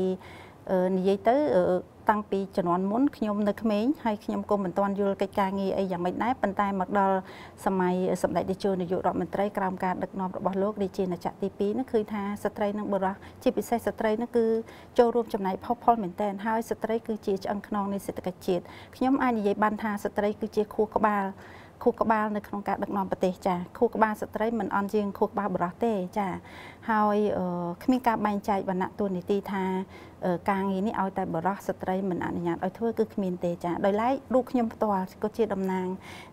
S4: និយាយទៅតាំងពីជំនាន់មុនខ្ញុំនៅក្មេងហើយខ្ញុំក៏មិនទាន់យល់កិច្ចការងារអីយ៉ាងម៉េចដែរប៉ុន្តែមកដល់សម័យសម្ដេចតេជោនាយករដ្ឋមន្ត្រីក្រោមការដឹកនាំរបស់លោករាជាណាចក្រទី2នោះគឺថាស្ត្រីនិងបុរសជាពិសេសស្ត្រីនោះគឺចូលរួមចំណែកផុសផុលមែនទែនហើយស្ត្រីគឺជាឆ្អឹងខ្នងនៃសេដ្ឋកិច្ចជាតិខ្ញុំអាចនិយាយបានថាស្ត្រីគឺជាខួរក្បាល ខួរក្បាលនៅក្នុងការដឹកនាំប្រទេសចាខួរក្បាលស្ត្រីមិនអន់ជាងខួរក្បាលបុរសទេចា ហើយគ្មានការបែងចែកវណ្ណៈតួនាទីថាការងារនេះឲ្យតែបរោះស្ត្រីមិនអនុញ្ញាតឲ្យធ្វើគឺគ្មានទេចាដោយឡែករូបខ្ញុំផ្ទាល់ក៏ជាតំណាង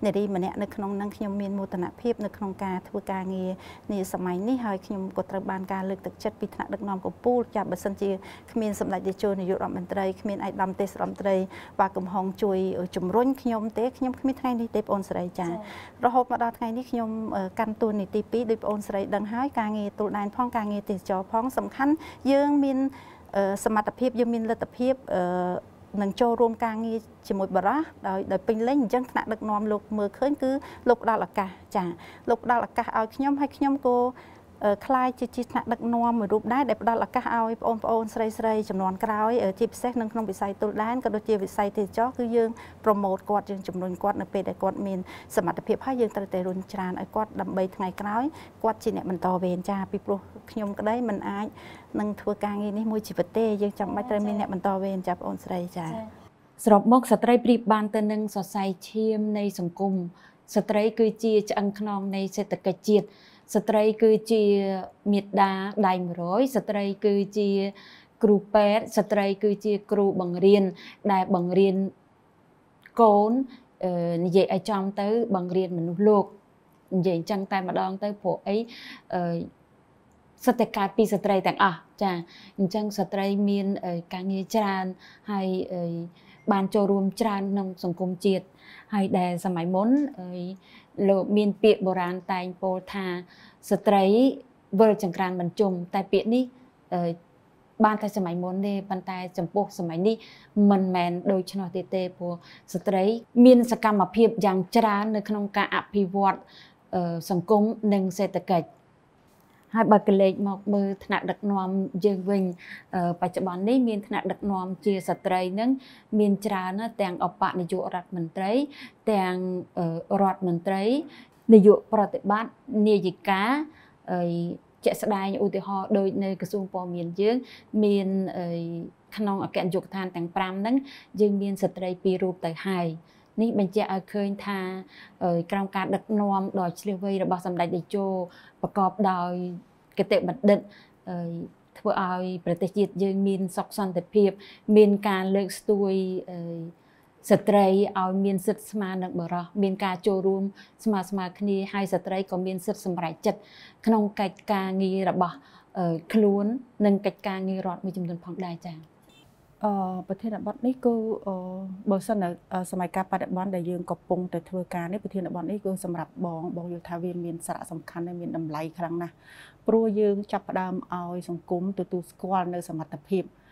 S4: នារីម្នាក់នៅក្នុងនឹងខ្ញុំមានមោទនភាពនៅក្នុងការធ្វើការងារនាសម័យនេះហើយខ្ញុំក៏ត្រូវបានការលើកទឹកចិត្តពីថ្នាក់ដឹកនាំកម្ពុជាចាបើសិនជាគ្មានសម្ដេចតេជោនាយករដ្ឋមន្ត្រីគ្មានឯកឧត្តមទេសរដ្ឋមន្ត្រីបាកំហុងជួយជំរុញខ្ញុំទេខ្ញុំគ្មានថ្ងៃនេះទេបងអូនស្រីចារហូតមកដល់ថ្ងៃនេះខ្ញុំកាន់តួនាទី2ដោយបងអូនស្រីដឹងហើយការងារទូលដែនផងការងារទេសចរផងសំខាន់យើងមានសមត្ថភាពយើងមានលទ្ធភាពនឹងចូលរួមការងារជាមួយបារាសដោយដោយពេញលេញអញ្ចឹងថ្នាក់ដឹកនាំលោកមើលឃើញគឺលោកផ្ដល់ឱកាសចាលោកផ្ដល់ឱកាសឲ្យខ្ញុំហើយខ្ញុំក៏ คล้ายជាជាថ្នាក់ដឹកនាំមួយរូបដែរដែលផ្ដល់ឱកាសឲ្យបងប្អូនស្រីស្រីចំនួនក្រោយជាពិសេសនៅក្នុងវិស័យទុលដែនក៏ដូចជាវិស័យទេសចរគឺយើងប្រម៉ូតគាត់យើងជំរុញគាត់នៅពេលដែលគាត់មានសមត្ថភាពហើយយើងត្រូវតែរុញច្រានឲ្យគាត់ដើម្បីថ្ងៃក្រោយគាត់ជាអ្នកបន្តវេនចាពីព្រោះខ្ញុំក្តីមិនអាចនឹងធ្វើការងារនេះមួយជីវិតទេយើងចាំបាច់ត្រូវមានអ្នកបន្តវេនចាបងអូនស្រីចា
S9: សរុបមកស្ត្រីប្រៀបបានទៅនឹងសរសៃឈាមនៃសង្គមស្ត្រីគឺជាឆ្អឹងខ្នងនៃសេដ្ឋកិច្ចជាតិ ស្ត្រីគឺជាមេដាដៃ100ស្ត្រីគឺជាគ្រូពេទ្យស្ត្រីគឺជាគ្រូបង្រៀនដែលបង្រៀនកូននិយាយឲ្យចំទៅ បង្រៀនមនុស្សលោកនិយាយអញ្ចឹងតែម្ដងទៅព្រោះអីអឺសិតតែកើតពីស្ត្រីទាំងអស់ចាអញ្ចឹងស្ត្រីមានការងារច្រើនហើយបានចូលរួមច្រើនក្នុងសង្គមជាតិហើយដែលសម័យមុន លោកមានពាក្យបុរាណតែងពោលថាស្ត្រីវិលចង្ក្រានមិនជុំតែពាក្យនេះបានតែសម័យមុនទេប៉ុន្តែចំពោះសម័យនេះមិនមែនដូច្នោះទេទេព្រោះស្ត្រី មានសកម្មភាពយ៉ាងច្រើននៅក្នុងការអភិវឌ្ឍសង្គមនិងសេដ្ឋកិច្ច ហើយបើកលេចមកមើលថ្នាក់ដឹកនាំយើងវិញបច្ចុប្បន្ននេះមានថ្នាក់ដឹកនាំជាស្ត្រីនឹងមានច្រើនណាស់ទាំងអបនាយករដ្ឋមន្ត្រី ទាំងរដ្ឋមន្ត្រីនាយកប្រតិបត្តិនាយិកាជាក់ស្ដែងឧទាហរណ៍ដូចនៅក្រសួងព័ត៌មានយើង មានក្នុងអគ្គនាយកដ្ឋានទាំង5ហ្នឹងយើងមានស្ត្រីពីររូបទៅហើយ នេះបញ្ជាក់ឲ្យឃើញថាក្រោមការដឹកនាំដ៏ឆ្លៀសវៃរបស់សម្ដេចតេជោប្រកបដោយគតិបណ្ឌិតធ្វើឲ្យប្រទេសជាតិយើងមានសុខសន្តិភាព មានការលើកស្ទួយស្ត្រីឲ្យមានសិទ្ធិស្មើនឹងបរិះមានការចូលរួមស្មើស្មើគ្នាហើយស្ត្រីក៏មានសិទ្ធិសម្រេចចិត្តក្នុងកិច្ចការងាររបស់ខ្លួននិងកិច្ចការងាររដ្ឋមួយចំនួនផងដែរចា៎
S7: អឺប្រធានបទនេះគឺបើសិននៅសម័យកាលបច្ចុប្បន្នដែលយើងកំពុងតែធ្វើការនេះប្រធានបទនេះគឺសម្រាប់បងបងយល់ថាវាមានសារៈសំខាន់និងមានតម្លៃខ្លាំងណាស់ព្រោះយើងចាប់ផ្ដើមឲ្យសង្គមទទួលស្គាល់នៅសមត្ថភាពអឺ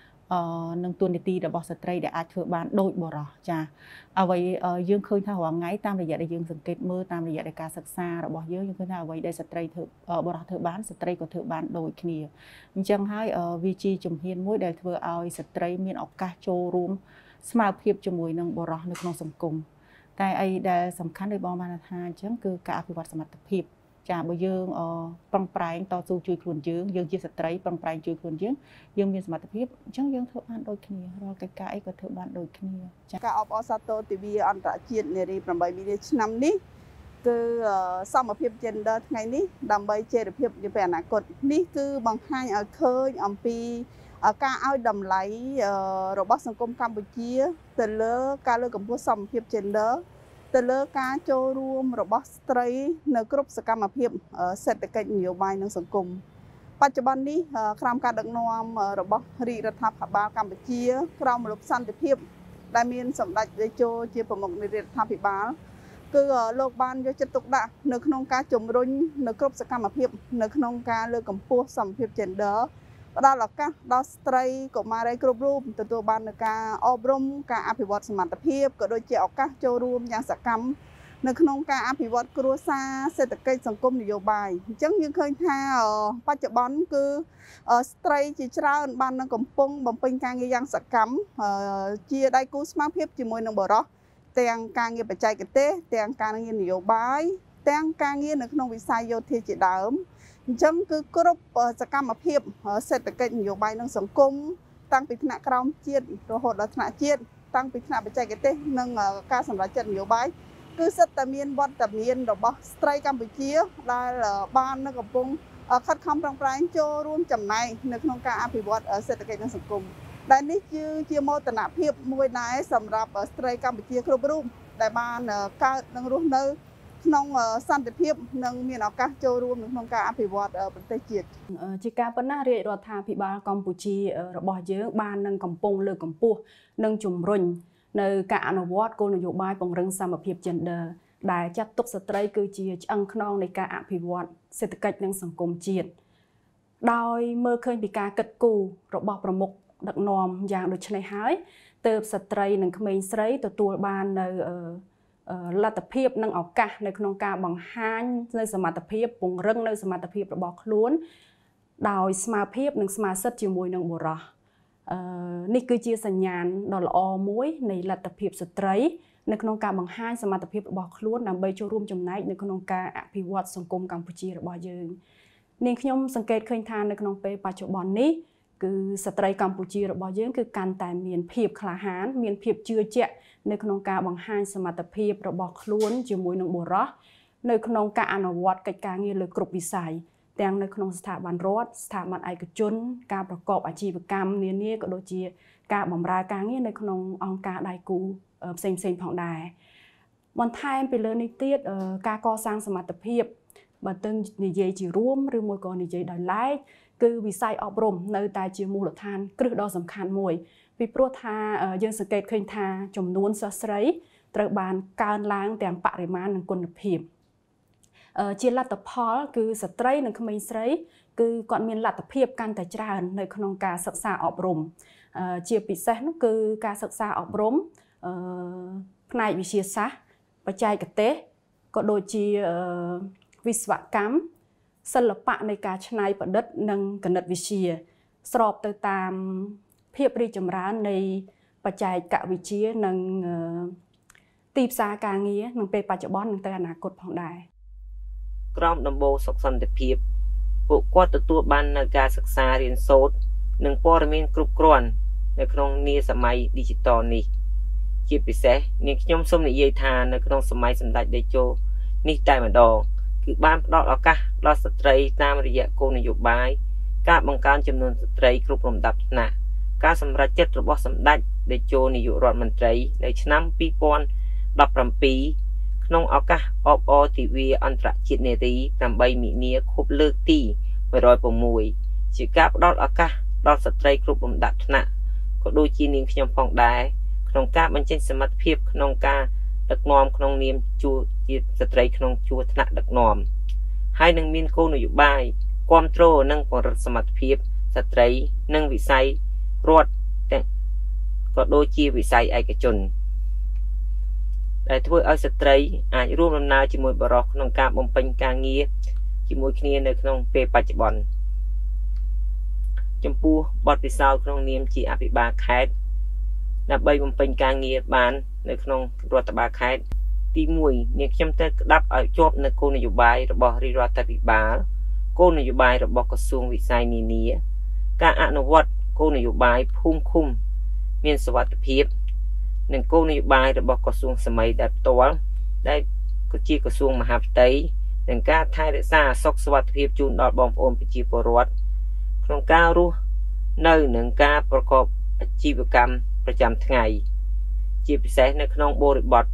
S7: នឹងទួនាទីរបស់ស្ត្រីដែលអាចធ្វើបានដូចបរោះចាអ្វីយើងឃើញថារាល់ថ្ងៃតាមរយៈដែលយើងសង្កេតមើលតាមរយៈនៃការសិក្សារបស់យើងយើងឃើញថាអ្វីដែលស្ត្រីធ្វើបរោះធ្វើបានស្ត្រីក៏ធ្វើបានដូចគ្នាអញ្ចឹងហើយវាជាជំហានមួយដែលធ្វើឲ្យស្ត្រីមានឱកាសចូលរួមស្មើភាពជាមួយនឹងបរោះនៅក្នុងសង្គមតែអីដែលសំខាន់ដោយបងបានថាអញ្ចឹងគឺការអភិវឌ្ឍសមត្ថភាព ចាបើយើងប្រឹងប្រែងតស៊ូជួយខ្លួនយើងយើងជាស្ត្រីប្រឹងប្រែងជួយខ្លួនយើងយើងមានសមត្ថភាពអញ្ចឹងយើងធ្វើបានដូចគ្នារាល់កិច្ចការអីក៏ធ្វើបានដូចគ្នា
S5: ចាការអបអរសាទរទិវាអន្តរជាតិនារី8មីនាឆ្នាំនេះគឺសមភាព gender ថ្ងៃនេះដើម្បីចេរភាពនាពេលអនាគតនេះគឺបង្ហាញឲ្យឃើញអំពីការឲ្យតម្លៃរបស់សង្គមកម្ពុជា ទៅលើការលើកកម្ពស់សមភាព gender ទៅលើការចូលរួមរបស់ស្ត្រី នៅគ្រប់សកម្មភាពសេដ្ឋកិច្ចនយោបាយនិងសង្គមបច្ចុប្បន្ននេះក្រោមការដឹកនាំរបស់រាជរដ្ឋាភិបាលកម្ពុជា ក្រោមរលកសន្តិភាព ដែលមានសម្ដេចតេជោជាប្រមុខនៃរដ្ឋាភិបាលគឺលោកបានយកចិត្តទុកដាក់នៅក្នុងការជំរុញនៅគ្រប់សកម្មភាព នៅក្នុងការលើកកម្ពស់សមភាព gender ផ្ដល់ឱកាសដល់ស្ត្រីកុមារីគ្រប់រូបទទួលបាននូវការអប់រំការអភិវឌ្ឍសមត្ថភាពក៏ដូចជាឱកាសចូលរួមយ៉ាងសកម្មនៅក្នុងការអភិវឌ្ឍគ្រួសារសេដ្ឋកិច្ចសង្គមនយោបាយអញ្ចឹងយើងឃើញថាបច្ចុប្បន្នគឺស្ត្រីជាច្រើន បាននឹងកំពុងបំពេញការងារយ៉ាងសកម្មជាដៃគូស្មារភាពជាមួយនឹងបរិសទាំងការងារបច្ចេកទេស ទាំងការងារនយោបាយទាំងការងារនៅក្នុងវិស័យយោធាជាដើម អញ្ចឹងគឺគ្រប់សកម្មភាពសេដ្ឋកិច្ចនយោបាយនិងសង្គមតាំងពីថ្នាក់ក្រោមជាតិរហូតដល់ថ្នាក់ជាតិតាំងពីថ្នាក់បច្ចេកទេសនិងការសម្រេចចិត្តនយោបាយគឺសិតតែមានវត្តមានរបស់ស្ត្រីកម្ពុជា ដែលបាននៅកំពុងខិតខំប្រឹងប្រែងចូលរួមចំណែកនៅក្នុងការអភិវឌ្ឍសេដ្ឋកិច្ចនិងសង្គមដែលនេះគឺជាមោទនភាពមួយដែរសម្រាប់ស្ត្រីកម្ពុជាគ្រប់រូបដែលបានកើតនិងរស់នៅ ក្នុងសន្តិភាពនិងមានឱកាសចូលរួមក្នុងការអភិវឌ្ឍប្រទេសជាតិ
S7: ជាការប៉ុណ្ណារាជរដ្ឋាភិបាលកម្ពុជារបស់យើងបាននឹងកំពុងលើកកម្ពស់និងជំរុញនៅការអនុវត្តគោលនយោបាយពង្រឹងសមភាព gender ដែលចាត់ទុកស្ត្រីគឺជាឆ្អឹងខ្នងនៃការអភិវឌ្ឍសេដ្ឋកិច្ចនិងសង្គមជាតិដោយមើលឃើញពីការកិត្តគូរបស់ប្រមុខដឹកនាំយ៉ាងដូចនេះហើយទើបស្ត្រីនិងក្មេងស្រីទទួលបាននៅ លទ្ធភាពនិងឱកាសនៅក្នុងការបង្ហាញនៅសមត្ថភាពពង្រឹងនៅសមត្ថភាពរបស់ខ្លួន ដោយស្មារភាពនិងស្មារសិទ្ធជាមួយនឹងបុរសអឺនេះគឺជាសញ្ញាណដ៏ល្អមួយនៃលទ្ធភាពស្ត្រីនៅក្នុងការបង្ហាញសមត្ថភាពរបស់ខ្លួនដើម្បីចូលរួមចំណែកនៅក្នុងការអភិវឌ្ឍសង្គមកម្ពុជារបស់យើងនាងខ្ញុំសង្កេតឃើញថានៅក្នុងពេលបច្ចុប្បន្ននេះ គឺស្ត្រីកម្ពុជារបស់យើងគឺកាន់តែមានភាពក្លាហាន មានភាពជឿជាក់នៅក្នុងការបង្ហាញសមត្ថភាពរបស់ខ្លួនជាមួយនឹងបុរសនៅក្នុងការអនុវត្តកិច្ចការងារលើគ្រប់វិស័យទាំងនៅក្នុងស្ថាប័នរដ្ឋស្ថាប័នឯកជន ការប្រកបអាជីវកម្មនានាក៏ដូចជាការបម្រើការងារនៅក្នុងអង្គការដៃគូផ្សេងផ្សេងផងដែរបន្ថែមពីលើនេះទៀតការកសាងសមត្ថភាពបើទិញនិយាយជារួមឬមួយក៏និយាយដោយឡែក គឺវិស័យអប់រំនៅតែជាមូលដ្ឋានគ្រឹះដ៏សំខាន់មួយពីព្រោះថាយើងសង្កេតឃើញថាចំនួនសិស្សស្រីត្រូវបានកើនឡើងទាំងបរិមាណនិងគុណភាពជាលទ្ធផល គឺស្ត្រីនិងក្មេងស្រី គឺគាត់មានលទ្ធភាពកាន់តែច្រើននៅក្នុងការសិក្សាអប់រំជាពិសេសនោះគឺការសិក្សាអប់រំផ្នែកវិទ្យាសាស្ត្របច្ចេកទេសក៏ដូចជាវិស្វកម្ម សិល្បៈនៃការច្នៃប្រឌិត និងគណិតវិទ្យា ស្របទៅតាមភាពរីកចម្រើននៃបច្ចេកវិទ្យានិងទីផ្សារការងារក្នុងពេលបច្ចុប្បន្ននិងទៅអនាគតផងដែរ
S10: ក្រមដំបូងសុខសន្តិភាពពួកគាត់ទទួលបាននៅការសិក្សារៀនសូត្រនិងព័ត៌មានគ្រប់គ្រាន់នៅក្នុងនាសម័យ Digital នេះ ជាពិសេសនាងខ្ញុំសូមនិយាយថានៅក្នុងសម័យសម្ដេចតេជោនេះតែម្ដង គឺបានផ្ដល់ឱកាសដល់ស្ត្រីតាមរយៈគោលនយោបាយការបង្កើនចំនួនស្ត្រីគ្រប់លំដាប់ថ្នាក់ការសម្រេចចិត្តរបស់សម្ដេចតេជោនាយករដ្ឋមន្ត្រីនៅឆ្នាំ2017ក្នុងឱកាសអបអរទិវាអន្តរជាតិនារី8មិនិនាខួបលើកទី106ជាការផ្ដល់ឱកាសដល់ស្ត្រីគ្រប់លំដាប់ថ្នាក់ក៏ដូចជានាងខ្ញុំផងដែរក្នុងការបញ្ចេញសមត្ថភាពក្នុងការ ដឹកនាំក្នុងនាមជួរជាស្ត្រីក្នុងជួរថ្នាក់ដឹកនាំហើយនឹងមានគោលនយោបាយគ្រប់គ្រងនិងពង្រឹងសមត្ថភាពស្ត្រីនិងវិស័យរដ្ឋទាំងក៏ដូចជាវិស័យឯកជនដែលធ្វើឲ្យស្ត្រីអាចរួមដំណើរជាមួយបរិសុក្នុងការបំពេញការងារជាមួយគ្នានៅក្នុងពេលបច្ចុប្បន្នចំពោះបទពិសោធន៍ក្នុងនាមជាអភិបាលខេត្តដើម្បីបំពេញការងារបាន នៅក្នុងរដ្ឋបាលខេត្តទី1នាងខ្ញុំត្រូវក្តាប់ឲ្យជាប់នៅគោលនយោបាយរបស់រាជរដ្ឋាភិបាលគោលនយោបាយរបស់ក្រសួងវិស័យនានា ការអនុវត្តគោលនយោបាយភូមិឃុំ មានសវត្ថភាព និងគោលនយោបាយរបស់ក្រសួងសម័យដែលផ្ទាល់ដែលគឺជាក្រសួងមហាផ្ទៃនិងការថែរក្សាសុខសុវត្ថិភាពជូនដល់បងប្អូនប្រជាពលរដ្ឋក្នុងការរស់នៅនឹងការប្រកបអាជីវកម្មប្រចាំថ្ងៃ។ ជាពិសេសនៅក្នុងបរិបទ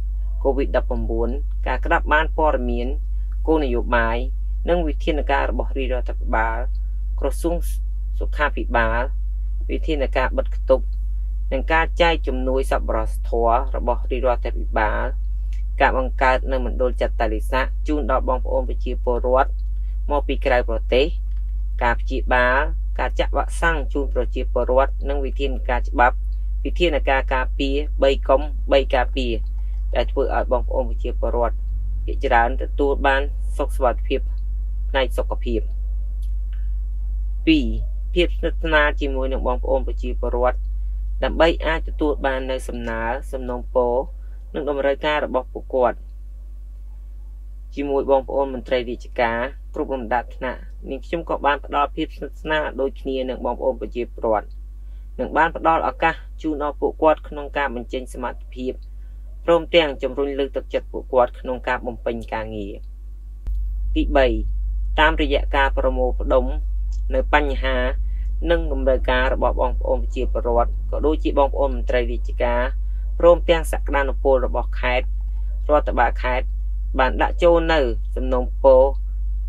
S10: COVID-19 ការក្តាប់បានព័ត៌មានគោលនយោបាយនិងវិធានការរបស់រាជរដ្ឋាភិបាលក្រសួងសុខាភិបាល វិធានការបិទគប់និងការចែកជំនួយសប្បុរសធម៌របស់រាជរដ្ឋាភិបាលការបង្កើតនៅមណ្ឌលចាត់តាលិស័កជូនដល់បងប្អូនប្រជាពលរដ្ឋមកពីក្រៅប្រទេស ការព្យាបាល ការចាក់វ៉ាក់សាំងជូនប្រជាពលរដ្ឋនិងវិធានការច្បាប់ វិធានការការពារ3កុំ3ការពារដែលធ្វើឲ្យបងប្អូនប្រជាពលរដ្ឋភាគច្រើនទទួលបានសុខសុវត្ថិភាពផ្នែកសុខភាព2ភាពស្និទ្ធស្នាលជាមួយនឹងបងប្អូនប្រជាពលរដ្ឋដើម្បីអាចទទួលបាននៅសំណើសំណូមពរនិងតម្រូវការរបស់ពួកគាត់ជាមួយបងប្អូនមន្ត្រីរាជការគ្រប់លំដាប់ថ្នាក់នាងខ្ញុំក៏បានផ្ដល់ភាពស្និទ្ធស្នាលដូចគ្នានឹងបងប្អូនប្រជាពលរដ្ឋ និងបានផ្ដល់ឱកាសជូនដល់ពួកគាត់ក្នុងការបញ្ចេញសមត្ថភាពព្រមទាំងជំរុញលើកទឹកចិត្តពួកគាត់ក្នុងការបំពេញការងារទី3តាមរយៈការប្រមូលផ្ដុំនៅបញ្ហា និងតម្រូវការរបស់បងប្អូនប្រជាពលរដ្ឋក៏ដូចជាបងប្អូនមន្ត្រីរាជការព្រមទាំងសក្តានុពលរបស់ខេត្តរដ្ឋបាលខេត្តបានដាក់ចូលនៅសំណុំពរ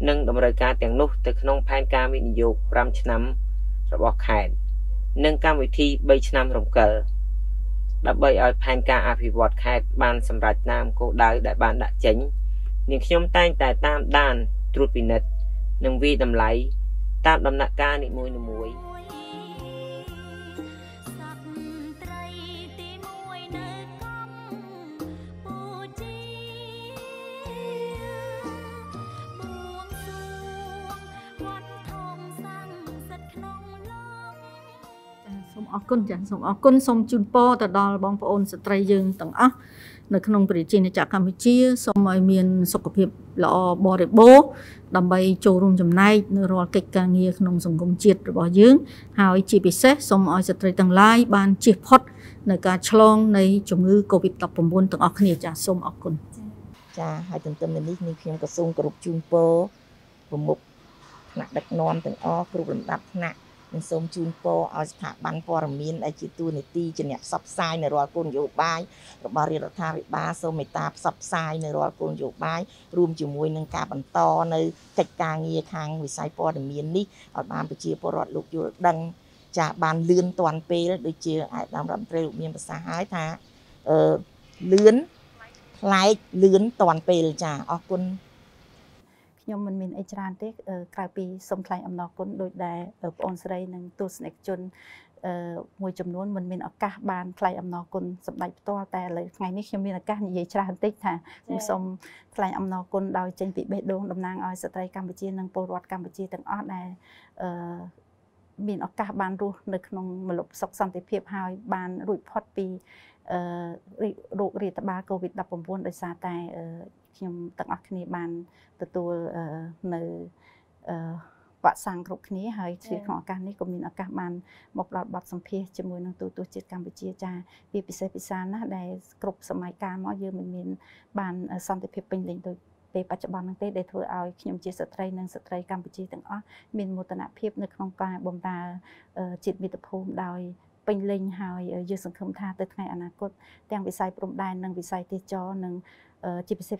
S10: និងតម្រូវការទាំងនោះទៅក្នុងផែនការវិនិយោគ5ឆ្នាំរបស់ខេត្ត និងកម្មវិធី3ឆ្នាំរំកិលដើម្បីឲ្យផែនការអភិវឌ្ឍខេត្តបានសម្រេចតាមគោលដៅដែលបានដាក់ចេញនាងខ្ញុំតែងតែតាមដានត្រួតពិនិត្យនិងវិតម្លៃតាមដំណាក់កាលនីមួយៗ
S2: អរគុណចាសូមអរគុណសូមជូនពរទៅដល់បងប្អូនស្ត្រីយើងទាំងអស់នៅក្នុងប្រជាជាតិកម្ពុជាសូមឲ្យមានសុខភាពល្អបរិបូរណ៍ដើម្បីចូលរួមចំណែកនៅរាល់កិច្ចការងារក្នុងសង្គមជាតិរបស់យើង ហើយជាពិសេសសូមឲ្យស្ត្រីទាំងឡាយបានជៀសផុតនៅការឆ្លងនៃជំងឺ Covid-19 ទាំងអស់គ្នាចាសូមអរគុណ
S8: ចាហើយទន្ទឹមនឹងនេះនាងខ្ញុំក៏សូមគោរពជូនពរប្រមុខថ្នាក់ដឹកនាំទាំងអស់គ្រប់លំដាប់ថ្នាក់ និងសូមជូនពរឲ្យស្ថាប័នព័ត៌មានដែលជាទូនីតិជាអ្នកផ្សព្វផ្សាយនៅរាល់គោលនយោបាយរបស់រាជរដ្ឋាភិបាលសូមមេត្តាផ្សព្វផ្សាយនៅរាល់គោលនយោបាយរួមជាមួយនឹងការបន្តនៅកិច្ចការងារខាងវិស័យព័ត៌មាននេះឲ្យបានប្រជាពលរដ្ឋលោកយល់ដឹងចាបានលឿនទាន់ពេលដូចជាអាយដាមរដ្ឋមន្ត្រីលោកមានប្រសាសន៍ហើយថាអឺលឿនផ្លែកលឿនទាន់ពេលចាអរគុណ
S4: ខ្ញុំមិនមានអីច្រើនទេក្រៅពីសូមថ្លែងអំណរគុណដោយដែលបងអូនស្រីនិងទស្សនិកជនមួយចំនួនមិនមានឱកាសបានថ្លែងអំណរគុណសម្ដេចផ្ទាល់តែឥឡូវថ្ងៃនេះខ្ញុំមានឱកាសនិយាយច្រើនតិចថាខ្ញុំសូមថ្លែងអំណរគុណដោយចេញពីបេះដូងតំណាងឲ្យស្ត្រីកម្ពុជានិងពលរដ្ឋកម្ពុជាទាំងអស់ដែលអឺមានឱកាសបានរស់នៅក្នុងមលុបសុខសន្តិភាពហើយបានរួចផុតពីអឺរោគរាតត្បាត COVID-19 ដោយសារតែ ខ្ញុំទាំងអស់គ្នាបានទទួលនៅវ៉ាក់សាំងគ្រប់គ្នាហើយជាក្នុងឱកាសនេះក៏មានឱកាសបានមកផ្ដល់បទសម្ភាសជាមួយនឹងទូតជាតិកម្ពុជាចាវាពិសេសពិសាណាស់ដែលគ្រប់សម័យកាលមកយើងមិនមានបានសន្តិភាពពេញលេញដូចពេលបច្ចុប្បន្នហ្នឹងទេដែលធ្វើឲ្យខ្ញុំជាស្ត្រីនិងស្ត្រីកម្ពុជាទាំងអស់មានមោទនភាពនៅក្នុងការបម្រើជាតិមាតុភូមិដោយពេញលេញហើយយើងសង្ឃឹមថាទៅថ្ងៃអនាគតទាំងវិស័យព្រំដែននិងវិស័យទេសចរនិងជាពិសេស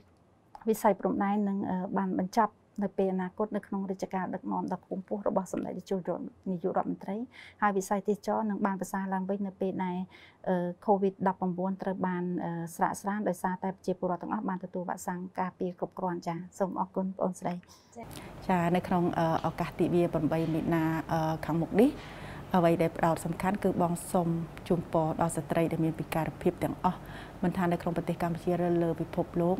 S4: វិស័យព្រំដែននឹងបានបញ្ចប់នៅពេលអនាគតនៅក្នុងរាជការដឹកនាំដ៏ខ្ពង់ខ្ពស់របស់សម្ដេចនាយករដ្ឋនាយករដ្ឋមន្ត្រីហើយវិស័យទេសចរនឹងបានប្រសើរឡើងវិញនៅពេលដែល COVID-19 ត្រូវបានស្រាកស្រានដោយសារតែប្រជាពលរដ្ឋទាំងអស់បានទទួលវ៉ាក់សាំងការពារគ្រប់គ្រាន់ចាសូមអរគុណបងស្រី
S7: ចានៅក្នុងឱកាសទិវា8មីនាខាងមុខនេះអ្វីដែលផ្ដោតសំខាន់គឺបងសុំជូនពរដល់ស្ត្រីដែលមានពិការភាពទាំងអស់មិនថានៅក្នុងប្រទេសកម្ពុជាឬលើពិភពលោក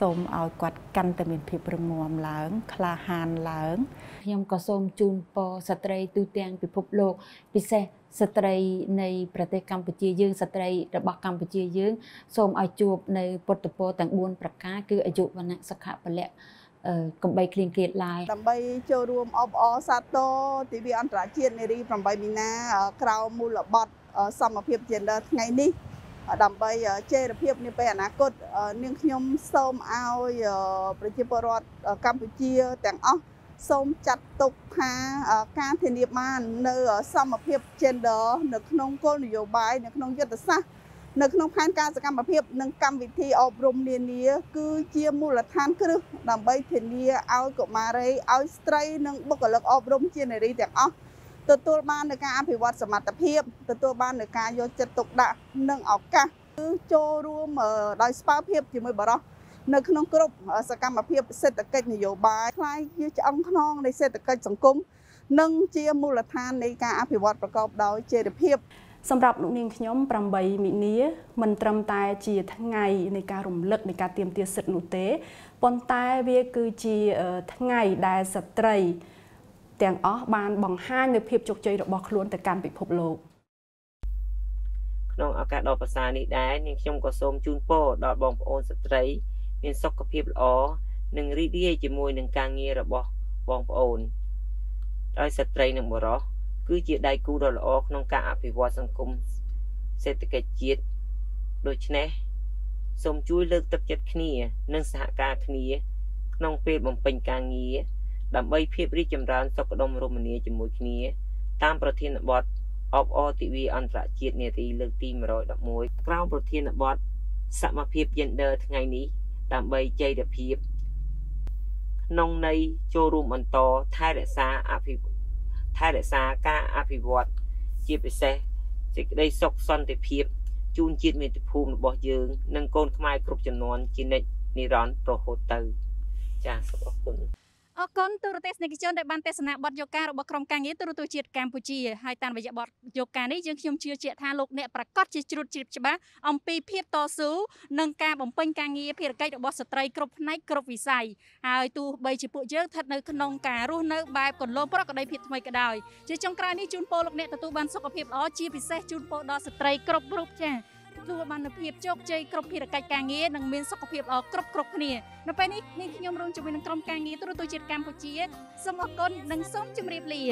S7: សូមឲ្យគាត់កាន់តែមានភាពរឹងមាំឡើង ក្លាហានឡើង
S9: ខ្ញុំក៏សូមជូនពរស្ត្រីទូទាំងពិភពលោក ពិសេសស្ត្រីនៃប្រទេសកម្ពុជាយើងស្ត្រីរបស់កម្ពុជាយើង សូមឲ្យជួបនៅពុទ្ធពរទាំង4ប្រការគឺអាយុវណ្ណៈសុខៈពលៈកំបីគ្លៀងគ្លាតឡាយ
S5: ដើម្បីចូលរួមអបអរសាទរទិវាអន្តរជាតិនារី8មីនាក្រៅមូលបត់សមភាព gender ថ្ងៃនេះ ដើម្បីជេរភាពនាពេលអនាគតនាងខ្ញុំសូមឲ្យប្រជាពលរដ្ឋកម្ពុជាទាំងអស់សូមចាត់ទុកថាការធានាបាននៅសមភាព gender នៅក្នុងគោលនយោបាយនៅក្នុងយុទ្ធសាស្ត្រនៅក្នុងផែនការសកម្មភាពនិងកម្មវិធីអប់រំនានា គឺជាមូលដ្ឋានគ្រឹះដើម្បីធានាឲ្យកុមារីឲ្យស្ត្រីនិងបុគ្គលិកអប់រំជានារីទាំងអស់ ទទួលបាននូវការអភិវឌ្ឍសមត្ថភាពទទួលបាននូវការយកចិត្តទុកដាក់និងឱកាសគឺចូលរួមដោយស្មើភាពជាមួយបរិសុទ្ធនៅក្នុងគ្រប់សកម្មភាពសេដ្ឋកិច្ចនយោបាយខ្លាយជាឆ្អឹងខ្នងនៃសេដ្ឋកិច្ចសង្គមនិងជាមូលដ្ឋាននៃការអភិវឌ្ឍប្រកបដោយចីរភាព
S7: សម្រាប់លោកនាងខ្ញុំ8មិនិនាមិនត្រឹមតែជាថ្ងៃនៃការរំលឹកនៃការទៀមទាសិទ្ធិនោះទេប៉ុន្តែវាគឺជាថ្ងៃដែលស្ត្រី ទាំងអស់បានបង្ហាញនូវភាពជោគជ័យរបស់ខ្លួនទៅកាន់ពិភពលោក
S10: ក្នុងឱកាសដ៏ប្រសើរនេះដែរនាងខ្ញុំក៏សូមជូនពរដល់បងប្អូនស្ត្រី មានសុខភាពល្អនិងរីករាយជាមួយនឹងការងាររបស់បងប្អូនដោយស្ត្រីនិងបុរសគឺជាដៃគូដ៏ល្អក្នុងការអភិវឌ្ឍសង្គមសេដ្ឋកិច្ចជាតិដូច្នេះសូមជួយលើកទឹកចិត្តគ្នា និងសហការគ្នា ក្នុងពេលបំពេញការងារ ដើម្បីភាពរីកចម្រើនសុខដុមរមនាជាមួយគ្នា តាមប្រធានបទអបអរទិវាអន្តរជាតិនារីលើកទី111ក្រោមប្រធានបទសមភាព gender ថ្ងៃនេះដើម្បីចីរភាព ក្នុងន័យចូលរួមបន្តថែរក្សាអភិថែរក្សាការអភិវឌ្ឍជាពិសេសសេចក្តីសុខសន្តិភាពជូនជាតិមាតុភូមិរបស់យើង និងកូនខ្មែរគ្រប់ចំនួនជានិច្ចនិរន្តរ៍រហូតទៅ ចាសសូមអរគុណ
S3: អរគុណទូរទស្សនិកជនដែលបានទស្សនាបទយកការរបស់ក្រុមការងារទូរទស្សន៍ជាតិកម្ពុជាហើយតាមរយៈបទយកការនេះយើងខ្ញុំជឿជាក់ថាលោកអ្នកប្រកាសជាជ្រួតជ្រាបច្បាស់អំពីភាពតស៊ូនិងការបំពេញការងារភារកិច្ចរបស់ស្ត្រីគ្រប់ផ្នែកគ្រប់វិស័យហើយទោះបីជាពួកយើងស្ថិតនៅក្នុងការរស់នៅបែបកន្លងប្រក្តីភាពថ្មីក៏ដោយជាចុងក្រោយនេះជូនពរលោកអ្នកទទួលបានសុខភាពល្អជាពិសេសជូនពរដល់ស្ត្រីគ្រប់រូបចា៎ ទទួលបាននូវភាពជោគជ័យគ្រប់ភារកិច្ចការងារនិងមានសុខភាពល្អគ្រប់គ្រប់គ្នានៅពេលនេះនាងខ្ញុំរួមជាមួយនឹងក្រុមការងារទូរទស្សន៍ជាតិកម្ពុជាសូមអរគុណនិងសូមជម្រាបលា